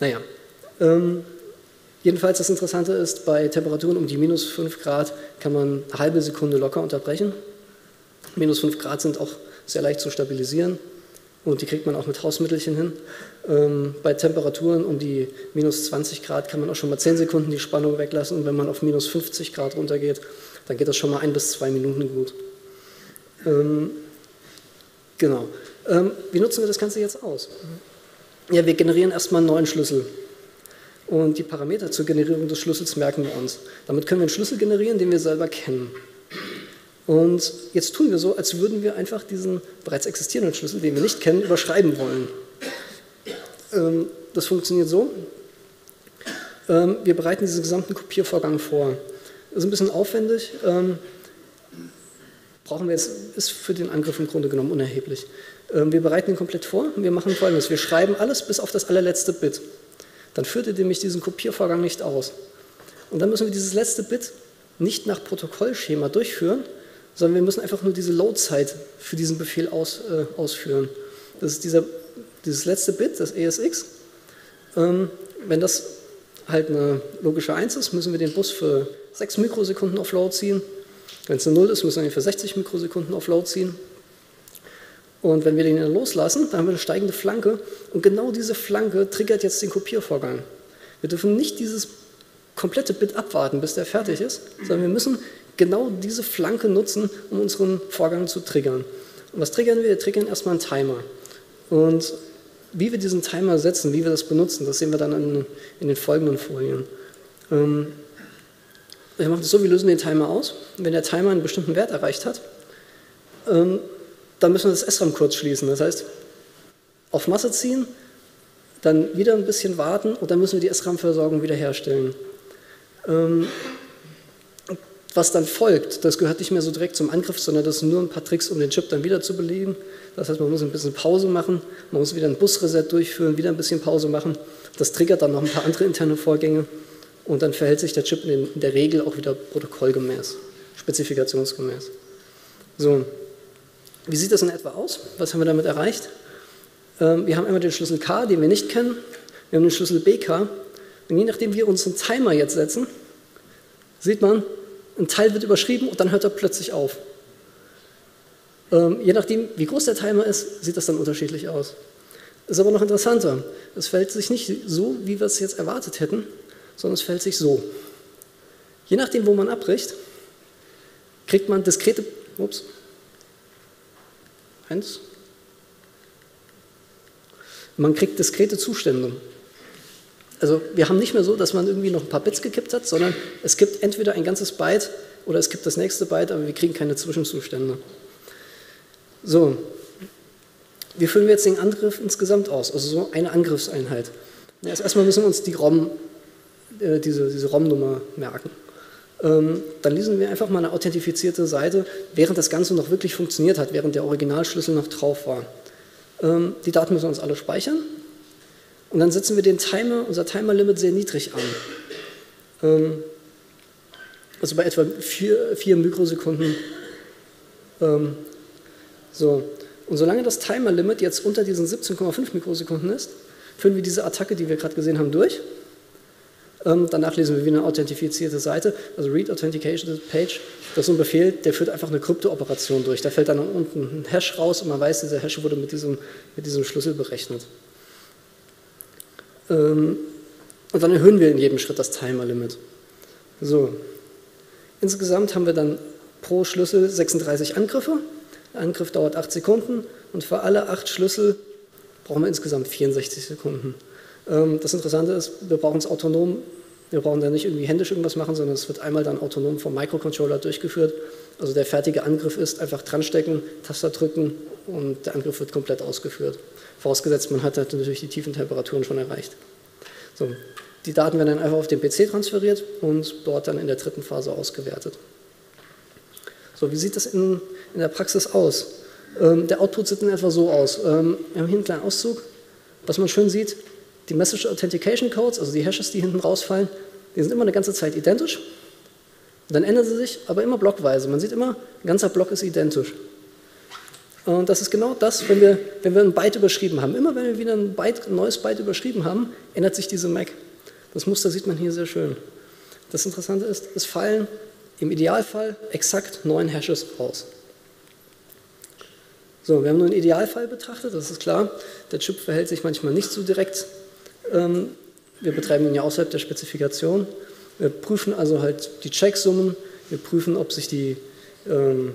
Naja, ähm, jedenfalls das Interessante ist, bei Temperaturen um die minus 5 Grad kann man eine halbe Sekunde locker unterbrechen. Minus 5 Grad sind auch sehr leicht zu stabilisieren und die kriegt man auch mit Hausmittelchen hin. Ähm, bei Temperaturen um die minus 20 Grad kann man auch schon mal 10 Sekunden die Spannung weglassen und wenn man auf minus 50 Grad runtergeht, dann geht das schon mal ein bis zwei Minuten gut. Ähm, genau. Ähm, wie nutzen wir das Ganze jetzt aus? Ja, wir generieren erstmal einen neuen Schlüssel. Und die Parameter zur Generierung des Schlüssels merken wir uns. Damit können wir einen Schlüssel generieren, den wir selber kennen. Und jetzt tun wir so, als würden wir einfach diesen bereits existierenden Schlüssel, den wir nicht kennen, überschreiben wollen. Ähm, das funktioniert so. Ähm, wir bereiten diesen gesamten Kopiervorgang vor. Das ist ein bisschen aufwendig. Ähm, brauchen wir jetzt, ist für den Angriff im Grunde genommen unerheblich. Wir bereiten ihn komplett vor. Wir machen folgendes: Wir schreiben alles bis auf das allerletzte Bit. Dann führt er nämlich diesen Kopiervorgang nicht aus. Und dann müssen wir dieses letzte Bit nicht nach Protokollschema durchführen, sondern wir müssen einfach nur diese Loadzeit für diesen Befehl aus, äh, ausführen. Das ist dieser, dieses letzte Bit, das ESX. Ähm, wenn das halt eine logische 1 ist, müssen wir den Bus für 6 Mikrosekunden auf Load ziehen. Wenn es eine 0 ist, müssen wir ihn für 60 Mikrosekunden auf Load ziehen. Und wenn wir den dann loslassen, dann haben wir eine steigende Flanke. Und genau diese Flanke triggert jetzt den Kopiervorgang. Wir dürfen nicht dieses komplette Bit abwarten, bis der fertig ist, sondern wir müssen genau diese Flanke nutzen, um unseren Vorgang zu triggern. Und was triggern wir? Wir triggern erstmal einen Timer. Und wie wir diesen Timer setzen, wie wir das benutzen, das sehen wir dann in, in den folgenden Folien. Ähm, wir machen es so, wir lösen den Timer aus. Wenn der Timer einen bestimmten Wert erreicht hat, ähm, dann müssen wir das SRAM kurz schließen. Das heißt, auf Masse ziehen, dann wieder ein bisschen warten und dann müssen wir die SRAM-Versorgung wiederherstellen. Ähm, was dann folgt, das gehört nicht mehr so direkt zum Angriff, sondern das sind nur ein paar Tricks, um den Chip dann wieder zu belegen. Das heißt, man muss ein bisschen Pause machen, man muss wieder ein Busreset durchführen, wieder ein bisschen Pause machen. Das triggert dann noch ein paar andere interne Vorgänge und dann verhält sich der Chip in, der Regel auch wieder protokollgemäß, spezifikationsgemäß. So, wie sieht das in etwa aus? Was haben wir damit erreicht? Ähm, wir haben einmal den Schlüssel K, den wir nicht kennen. Wir haben den Schlüssel BK. Und je nachdem wir unseren Timer jetzt setzen, sieht man, ein Teil wird überschrieben und dann hört er plötzlich auf. Ähm, je nachdem, wie groß der Timer ist, sieht das dann unterschiedlich aus. Ist aber noch interessanter. Es fällt sich nicht so, wie wir es jetzt erwartet hätten, sondern es fällt sich so. Je nachdem, wo man abbricht, kriegt man diskrete, ups, eins, man kriegt diskrete Zustände. Also wir haben nicht mehr so, dass man irgendwie noch ein paar Bits gekippt hat, sondern es gibt entweder ein ganzes Byte oder es gibt das nächste Byte, aber wir kriegen keine Zwischenzustände. So, wie füllen wir jetzt den Angriff insgesamt aus? Also so eine Angriffseinheit. Erst erstmal müssen wir uns die ROM, äh, diese, diese ROM-Nummer merken. Ähm, dann lesen wir einfach mal eine authentifizierte Seite, während das Ganze noch wirklich funktioniert hat, während der Originalschlüssel noch drauf war. Ähm, die Daten müssen wir uns alle speichern. Und dann setzen wir den Timer, unser Timer-Limit sehr niedrig an. Ähm, also bei etwa 4 Mikrosekunden. Ähm, so. Und solange das Timer-Limit jetzt unter diesen 17,5 Mikrosekunden ist, führen wir diese Attacke, die wir gerade gesehen haben, durch. Ähm, danach lesen wir wieder eine authentifizierte Seite, also Read Authentication Page. Das ist ein Befehl, der führt einfach eine Krypto-Operation durch. Da fällt dann unten ein Hash raus und man weiß, dieser Hash wurde mit diesem, mit diesem Schlüssel berechnet. Ähm, und dann erhöhen wir in jedem Schritt das Timer-Limit. So. Insgesamt haben wir dann pro Schlüssel 36 Angriffe. Der Angriff dauert 8 Sekunden und für alle 8 Schlüssel brauchen wir insgesamt 64 Sekunden. Ähm, das Interessante ist, wir brauchen es autonom, wir brauchen da nicht irgendwie händisch irgendwas machen, sondern es wird einmal dann autonom vom Microcontroller durchgeführt. Also der fertige Angriff ist einfach dranstecken, Taster drücken und der Angriff wird komplett ausgeführt. Vorausgesetzt, man hat halt natürlich die tiefen Temperaturen schon erreicht. So, die Daten werden dann einfach auf den PC transferiert und dort dann in der dritten Phase ausgewertet. So, wie sieht das in, in der Praxis aus? Ähm, der Output sieht in etwa so aus. Ähm, wir haben hier einen kleinen Auszug. Was man schön sieht, die Message Authentication Codes, also die Hashes, die hinten rausfallen, die sind immer eine ganze Zeit identisch. Dann ändern sie sich, aber immer blockweise. Man sieht immer, ein ganzer Block ist identisch. Und das ist genau das, wenn wir, wenn wir ein Byte überschrieben haben. Immer wenn wir wieder ein, Byte, ein neues Byte überschrieben haben, ändert sich diese MAC. Das Muster sieht man hier sehr schön. Das Interessante ist, es fallen im Idealfall exakt neun Hashes raus. So, wir haben nur einen Idealfall betrachtet, das ist klar. Der Chip verhält sich manchmal nicht so direkt ähm, wir betreiben ihn ja außerhalb der Spezifikation. Wir prüfen also halt die Checksummen, wir prüfen, ob sich die, ähm,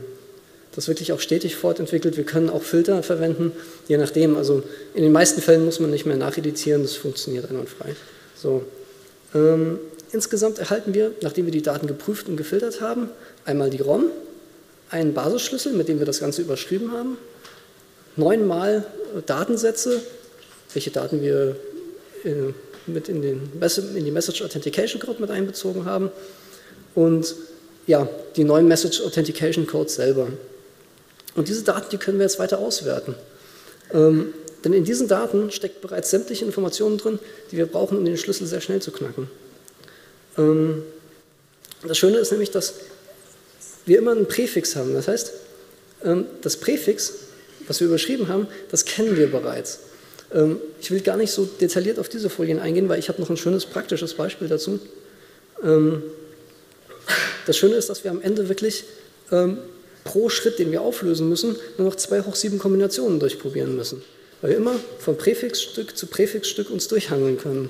das wirklich auch stetig fortentwickelt. Wir können auch Filter verwenden, je nachdem. Also in den meisten Fällen muss man nicht mehr nacheditieren, das funktioniert einwandfrei. So. Ähm, insgesamt erhalten wir, nachdem wir die Daten geprüft und gefiltert haben, einmal die ROM, einen Basisschlüssel, mit dem wir das Ganze überschrieben haben, neunmal Datensätze, welche Daten wir äh, mit in, den, in die Message Authentication Code mit einbezogen haben und ja, die neuen Message Authentication Codes selber. Und diese Daten, die können wir jetzt weiter auswerten. Ähm, denn in diesen Daten steckt bereits sämtliche Informationen drin, die wir brauchen, um den Schlüssel sehr schnell zu knacken. Ähm, das Schöne ist nämlich, dass wir immer einen Präfix haben. Das heißt, ähm, das Präfix, was wir überschrieben haben, das kennen wir bereits. Ähm, ich will gar nicht so detailliert auf diese Folien eingehen, weil ich habe noch ein schönes praktisches Beispiel dazu. Ähm, das Schöne ist, dass wir am Ende wirklich ähm, pro Schritt, den wir auflösen müssen, nur noch 2 hoch 7 Kombinationen durchprobieren müssen. Weil wir immer von Präfixstück zu Präfixstück uns durchhangeln können.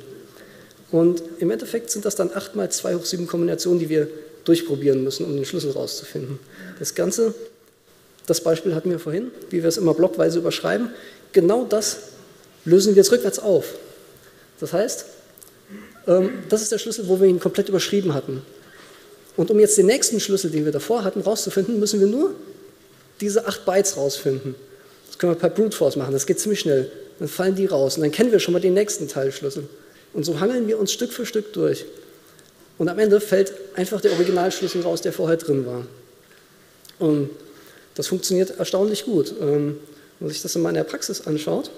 Und im Endeffekt sind das dann 8 mal 2 hoch 7 Kombinationen, die wir durchprobieren müssen, um den Schlüssel rauszufinden. Das Ganze, das Beispiel hatten wir vorhin, wie wir es immer blockweise überschreiben. Genau das lösen wir jetzt rückwärts auf. Das heißt, ähm, das ist der Schlüssel, wo wir ihn komplett überschrieben hatten. Und um jetzt den nächsten Schlüssel, den wir davor hatten, rauszufinden, müssen wir nur diese 8 Bytes rausfinden. Das können wir per Brute Force machen, das geht ziemlich schnell. Dann fallen die raus und dann kennen wir schon mal den nächsten Teilschlüssel. Und so hangeln wir uns Stück für Stück durch. Und am Ende fällt einfach der Originalschlüssel raus, der vorher drin war. Und das funktioniert erstaunlich gut. Ähm, wenn man sich das in meiner Praxis anschaut,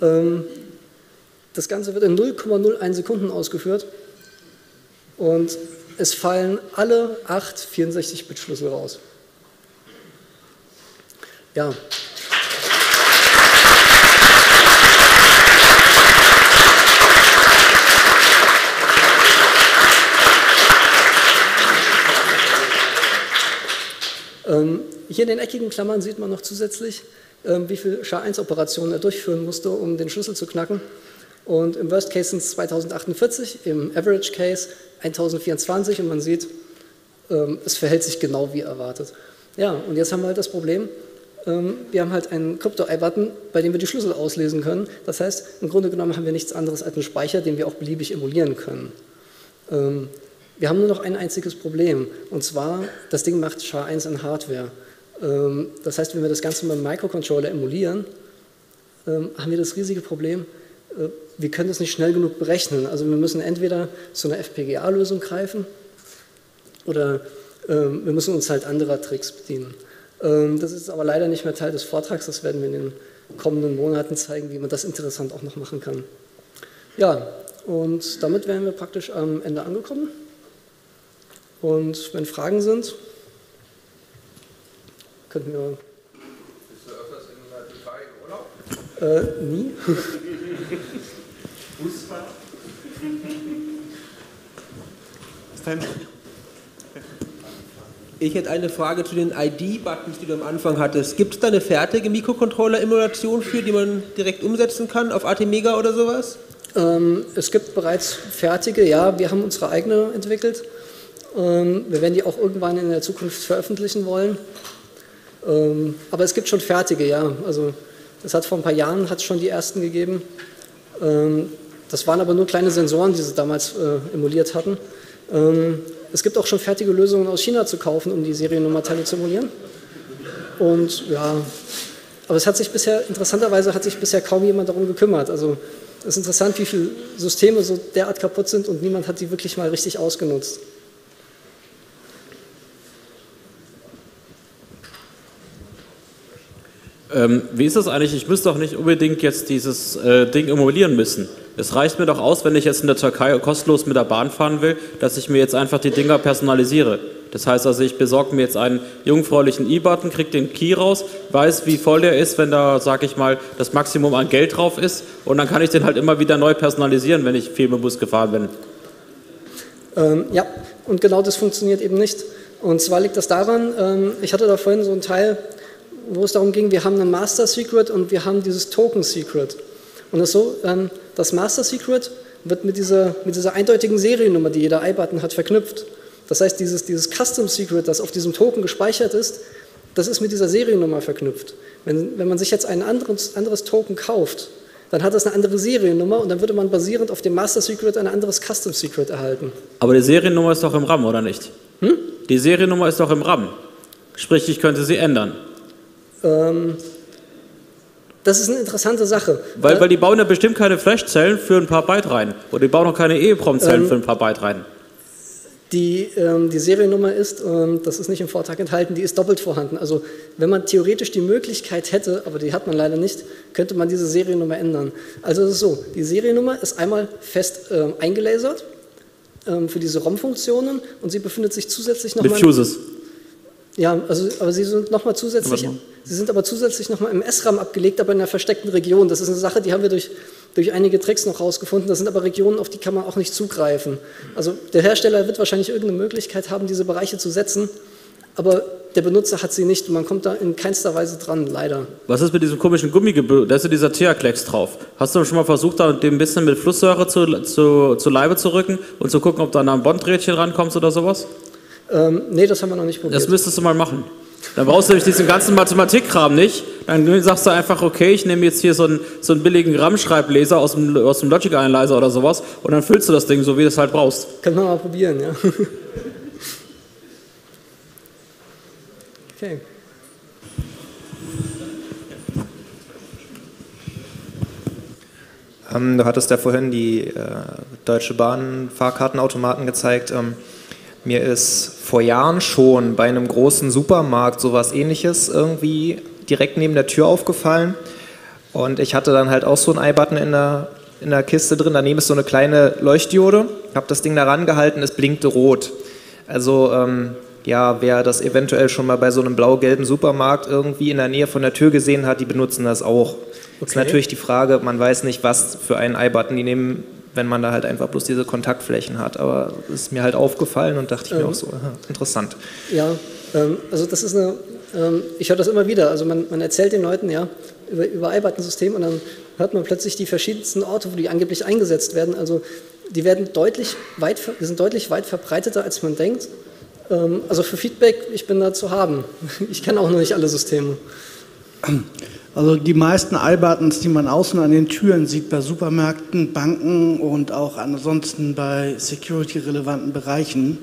ähm, das Ganze wird in 0,01 Sekunden ausgeführt und es fallen alle acht 64-Bit-Schlüssel raus. Ja. Ähm, hier in den eckigen Klammern sieht man noch zusätzlich, ähm, wie viele SHA-1-Operationen er durchführen musste, um den Schlüssel zu knacken. Und im Worst Case sind es 2048, im Average Case 1024 und man sieht, ähm, es verhält sich genau wie erwartet. Ja, und jetzt haben wir halt das Problem, ähm, wir haben halt einen Crypto-I-Button, bei dem wir die Schlüssel auslesen können. Das heißt, im Grunde genommen haben wir nichts anderes als einen Speicher, den wir auch beliebig emulieren können. Ähm, wir haben nur noch ein einziges Problem, und zwar, das Ding macht SHA-1 in Hardware. Das heißt, wenn wir das Ganze mit einem Microcontroller emulieren, haben wir das riesige Problem, wir können das nicht schnell genug berechnen. Also wir müssen entweder zu einer FPGA-Lösung greifen oder wir müssen uns halt anderer Tricks bedienen. Das ist aber leider nicht mehr Teil des Vortrags, das werden wir in den kommenden Monaten zeigen, wie man das interessant auch noch machen kann. Ja, und damit wären wir praktisch am Ende angekommen. Und wenn Fragen sind, könnten wir. Bist du öfters in der Türkei im Urlaub? Äh, nie. Fußball? [laughs] Ich hätte eine Frage zu den ID-Buttons, die du am Anfang hattest. Gibt es da eine fertige Mikrocontroller-Emulation für, die man direkt umsetzen kann auf ATmega oder sowas? Ähm, es gibt bereits fertige, ja, wir haben unsere eigene entwickelt. Ähm, wir werden die auch irgendwann in der Zukunft veröffentlichen wollen. Ähm, aber es gibt schon fertige, ja. Also das hat vor ein paar Jahren hat schon die ersten gegeben. Ähm, das waren aber nur kleine Sensoren, die sie damals äh, emuliert hatten. Ähm, es gibt auch schon fertige Lösungen aus China zu kaufen, um die Seriennummerteile zu emulieren. Und ja, aber es hat sich bisher, interessanterweise hat sich bisher kaum jemand darum gekümmert. Also es ist interessant, wie viele Systeme so derart kaputt sind und niemand hat die wirklich mal richtig ausgenutzt. Ähm, wie ist das eigentlich? Ich müsste doch nicht unbedingt jetzt dieses äh, Ding emulieren müssen. Es reicht mir doch aus, wenn ich jetzt in der Türkei kostenlos mit der Bahn fahren will, dass ich mir jetzt einfach die Dinger personalisiere. Das heißt also, ich besorge mir jetzt einen jungfräulichen E-Button, kriege den Key raus, weiß, wie voll der ist, wenn da, sag ich mal, das Maximum an Geld drauf ist und dann kann ich den halt immer wieder neu personalisieren, wenn ich viel mit Bus gefahren bin. Ähm, ja, und genau das funktioniert eben nicht. Und zwar liegt das daran, ähm, ich hatte da vorhin so einen Teil, wo es darum ging, wir haben einen Master Secret und wir haben dieses Token Secret. Und das so, ähm, das Master Secret wird mit dieser, mit dieser eindeutigen Seriennummer, die jeder iButton hat, verknüpft. Das heißt, dieses, dieses Custom Secret, das auf diesem Token gespeichert ist, das ist mit dieser Seriennummer verknüpft. Wenn, wenn man sich jetzt ein anderes, anderes Token kauft, dann hat das eine andere Seriennummer und dann würde man basierend auf dem Master Secret ein anderes Custom Secret erhalten. Aber die Seriennummer ist doch im RAM, oder nicht? Hm? Die Seriennummer ist doch im RAM. Sprich, ich könnte sie ändern. Ähm, das ist eine interessante Sache. Weil, weil die bauen ja bestimmt keine Flash-Zellen für ein paar Byte rein. Oder die bauen auch keine EEPROM-Zellen ähm, für ein paar Byte rein. Die, ähm, die Seriennummer ist, ähm, das ist nicht im Vortrag enthalten, die ist doppelt vorhanden. Also wenn man theoretisch die Möglichkeit hätte, aber die hat man leider nicht, könnte man diese Seriennummer ändern. Also es ist so, die Seriennummer ist einmal fest ähm, eingelasert ähm, für diese ROM-Funktionen und sie befindet sich zusätzlich noch Mit Fuses. Ja, also, aber sie sind nochmal zusätzlich, sie sind aber zusätzlich nochmal im SRAM abgelegt, aber in einer versteckten Region. Das ist eine Sache, die haben wir durch, durch einige Tricks noch rausgefunden. Das sind aber Regionen, auf die kann man auch nicht zugreifen. Also der Hersteller wird wahrscheinlich irgendeine Möglichkeit haben, diese Bereiche zu setzen, aber der Benutzer hat sie nicht und man kommt da in keinster Weise dran, leider. Was ist mit diesem komischen Gummigebühr? Da ist ja dieser Theaklex drauf. Hast du schon mal versucht, da dem ein bisschen mit Flusssäure zu, zu, zu Leibe zu rücken und zu gucken, ob da an ein Bonddrähtchen rankommst oder sowas? Ähm, nee, das haben wir noch nicht probiert. Das müsstest du mal machen. Dann brauchst du nämlich diesen ganzen Mathematikkram nicht. Dann sagst du einfach, okay, ich nehme jetzt hier so einen, so einen billigen RAM-Schreibleser aus dem, aus dem Logic Analyzer oder sowas und dann füllst du das Ding so, wie du es halt brauchst. Können wir mal probieren, ja. okay. Ähm, du hattest ja vorhin die äh, Deutsche Bahn Fahrkartenautomaten gezeigt. Ähm, mir ist vor Jahren schon bei einem großen Supermarkt sowas ähnliches irgendwie direkt neben der Tür aufgefallen. Und ich hatte dann halt auch so einen iButton in der, in der Kiste drin. Daneben ist so eine kleine Leuchtdiode. Ich habe das Ding da rangehalten, es blinkte rot. Also ähm, ja, wer das eventuell schon mal bei so einem blau-gelben Supermarkt irgendwie in der Nähe von der Tür gesehen hat, die benutzen das auch. Ist Okay. natürlich die Frage, man weiß nicht, was für einen i-Button die nehmen, wenn man da halt einfach bloß diese Kontaktflächen hat. Aber es ist mir halt aufgefallen und dachte ich mir Ähm. auch so, aha, interessant. Ja, ähm, also das ist eine, ähm, ich höre das immer wieder. Also man, man erzählt den Leuten ja über, über iButton-System und dann hört man plötzlich die verschiedensten Orte, wo die angeblich eingesetzt werden. Also die werden deutlich weit, ver- die sind deutlich weit verbreiteter, als man denkt. Ähm, also für Feedback, ich bin da zu haben. [laughs] Ich kenne auch noch nicht alle Systeme. [clears throat] Also die meisten iButtons, die man außen an den Türen sieht, bei Supermärkten, Banken und auch ansonsten bei security-relevanten Bereichen,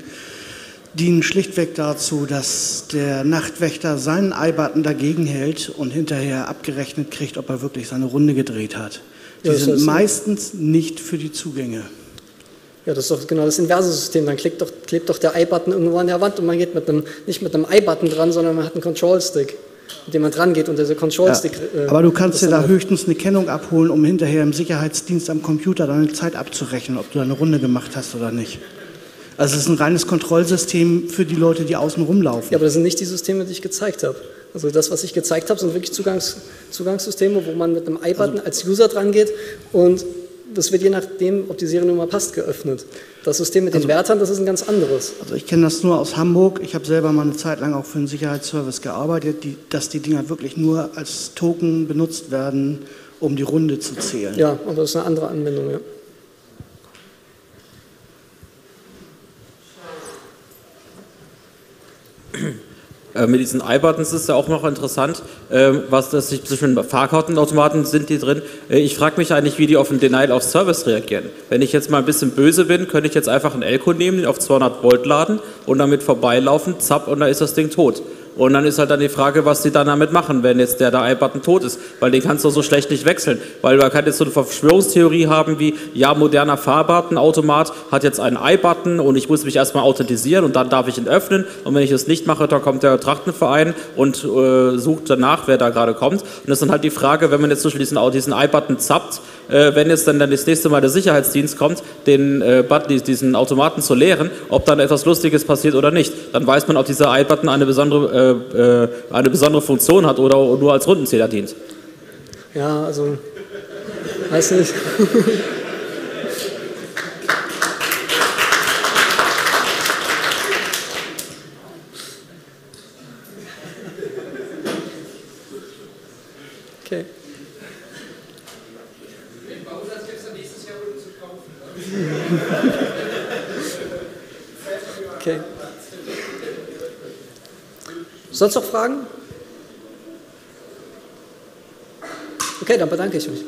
dienen schlichtweg dazu, dass der Nachtwächter seinen iButton dagegen hält und hinterher abgerechnet kriegt, ob er wirklich seine Runde gedreht hat. Die Ja, sind heißt- meistens nicht für die Zugänge. Ja, das ist doch genau das inverse System. Dann klebt doch, klebt doch der i-Button irgendwo an der Wand und man geht mit einem, nicht mit einem i-Button dran, sondern man hat einen Control-Stick, mit dem man dran geht und Ja, Control-Stick. äh, aber du kannst dir da höchstens eine Kennung abholen, um hinterher im Sicherheitsdienst am Computer deine Zeit abzurechnen, ob du eine Runde gemacht hast oder nicht. Also es ist ein reines Kontrollsystem für die Leute, die außen rumlaufen. Ja, aber das sind nicht die Systeme, die ich gezeigt habe. Also das, was ich gezeigt habe, sind wirklich Zugangs Zugangssysteme, wo man mit einem i-Button als User dran geht und das wird je nachdem, ob die Seriennummer passt, geöffnet. Das System mit den Wärtern, das ist ein ganz anderes. Also ich kenne das nur aus Hamburg. Ich habe selber mal eine Zeit lang auch für einen Sicherheitsservice gearbeitet, die, dass die Dinger wirklich nur als Token benutzt werden, um die Runde zu zählen. Ja, aber das ist eine andere Anwendung, ja. [clears throat] Äh, mit diesen i-Buttons ist ja auch noch interessant, ähm, was das sich zwischen Fahrkartenautomaten sind die drin. Äh, ich frage mich eigentlich, wie die auf ein Denial of Service reagieren. Wenn ich jetzt mal ein bisschen böse bin, könnte ich jetzt einfach einen Elko nehmen, den auf 200 Volt laden und damit vorbeilaufen, zapp, und dann ist das Ding tot. Und dann ist halt dann die Frage, was die dann damit machen, wenn jetzt der da i-Button tot ist. Weil den kannst du so schlecht nicht wechseln. Weil man kann jetzt so eine Verschwörungstheorie haben wie, ja, moderner Fahrkartenautomat hat jetzt einen i-Button und ich muss mich erstmal authentisieren und dann darf ich ihn öffnen. Und wenn ich das nicht mache, dann kommt der Trachtenverein und äh, sucht danach, wer da gerade kommt. Und das ist dann halt die Frage, wenn man jetzt zum Beispiel diesen, diesen i-Button zappt, äh, wenn jetzt dann, dann das nächste Mal der Sicherheitsdienst kommt, den äh, Button, diesen Automaten zu leeren, ob dann etwas Lustiges passiert oder nicht. Dann weiß man, ob dieser i-Button eine besondere, äh, äh, eine besondere Funktion hat oder nur als Rundenzähler dient. Ja, also, weiß nicht. [laughs] Okay. Okay. [laughs] Sonst noch Fragen? Okay, dann bedanke ich mich.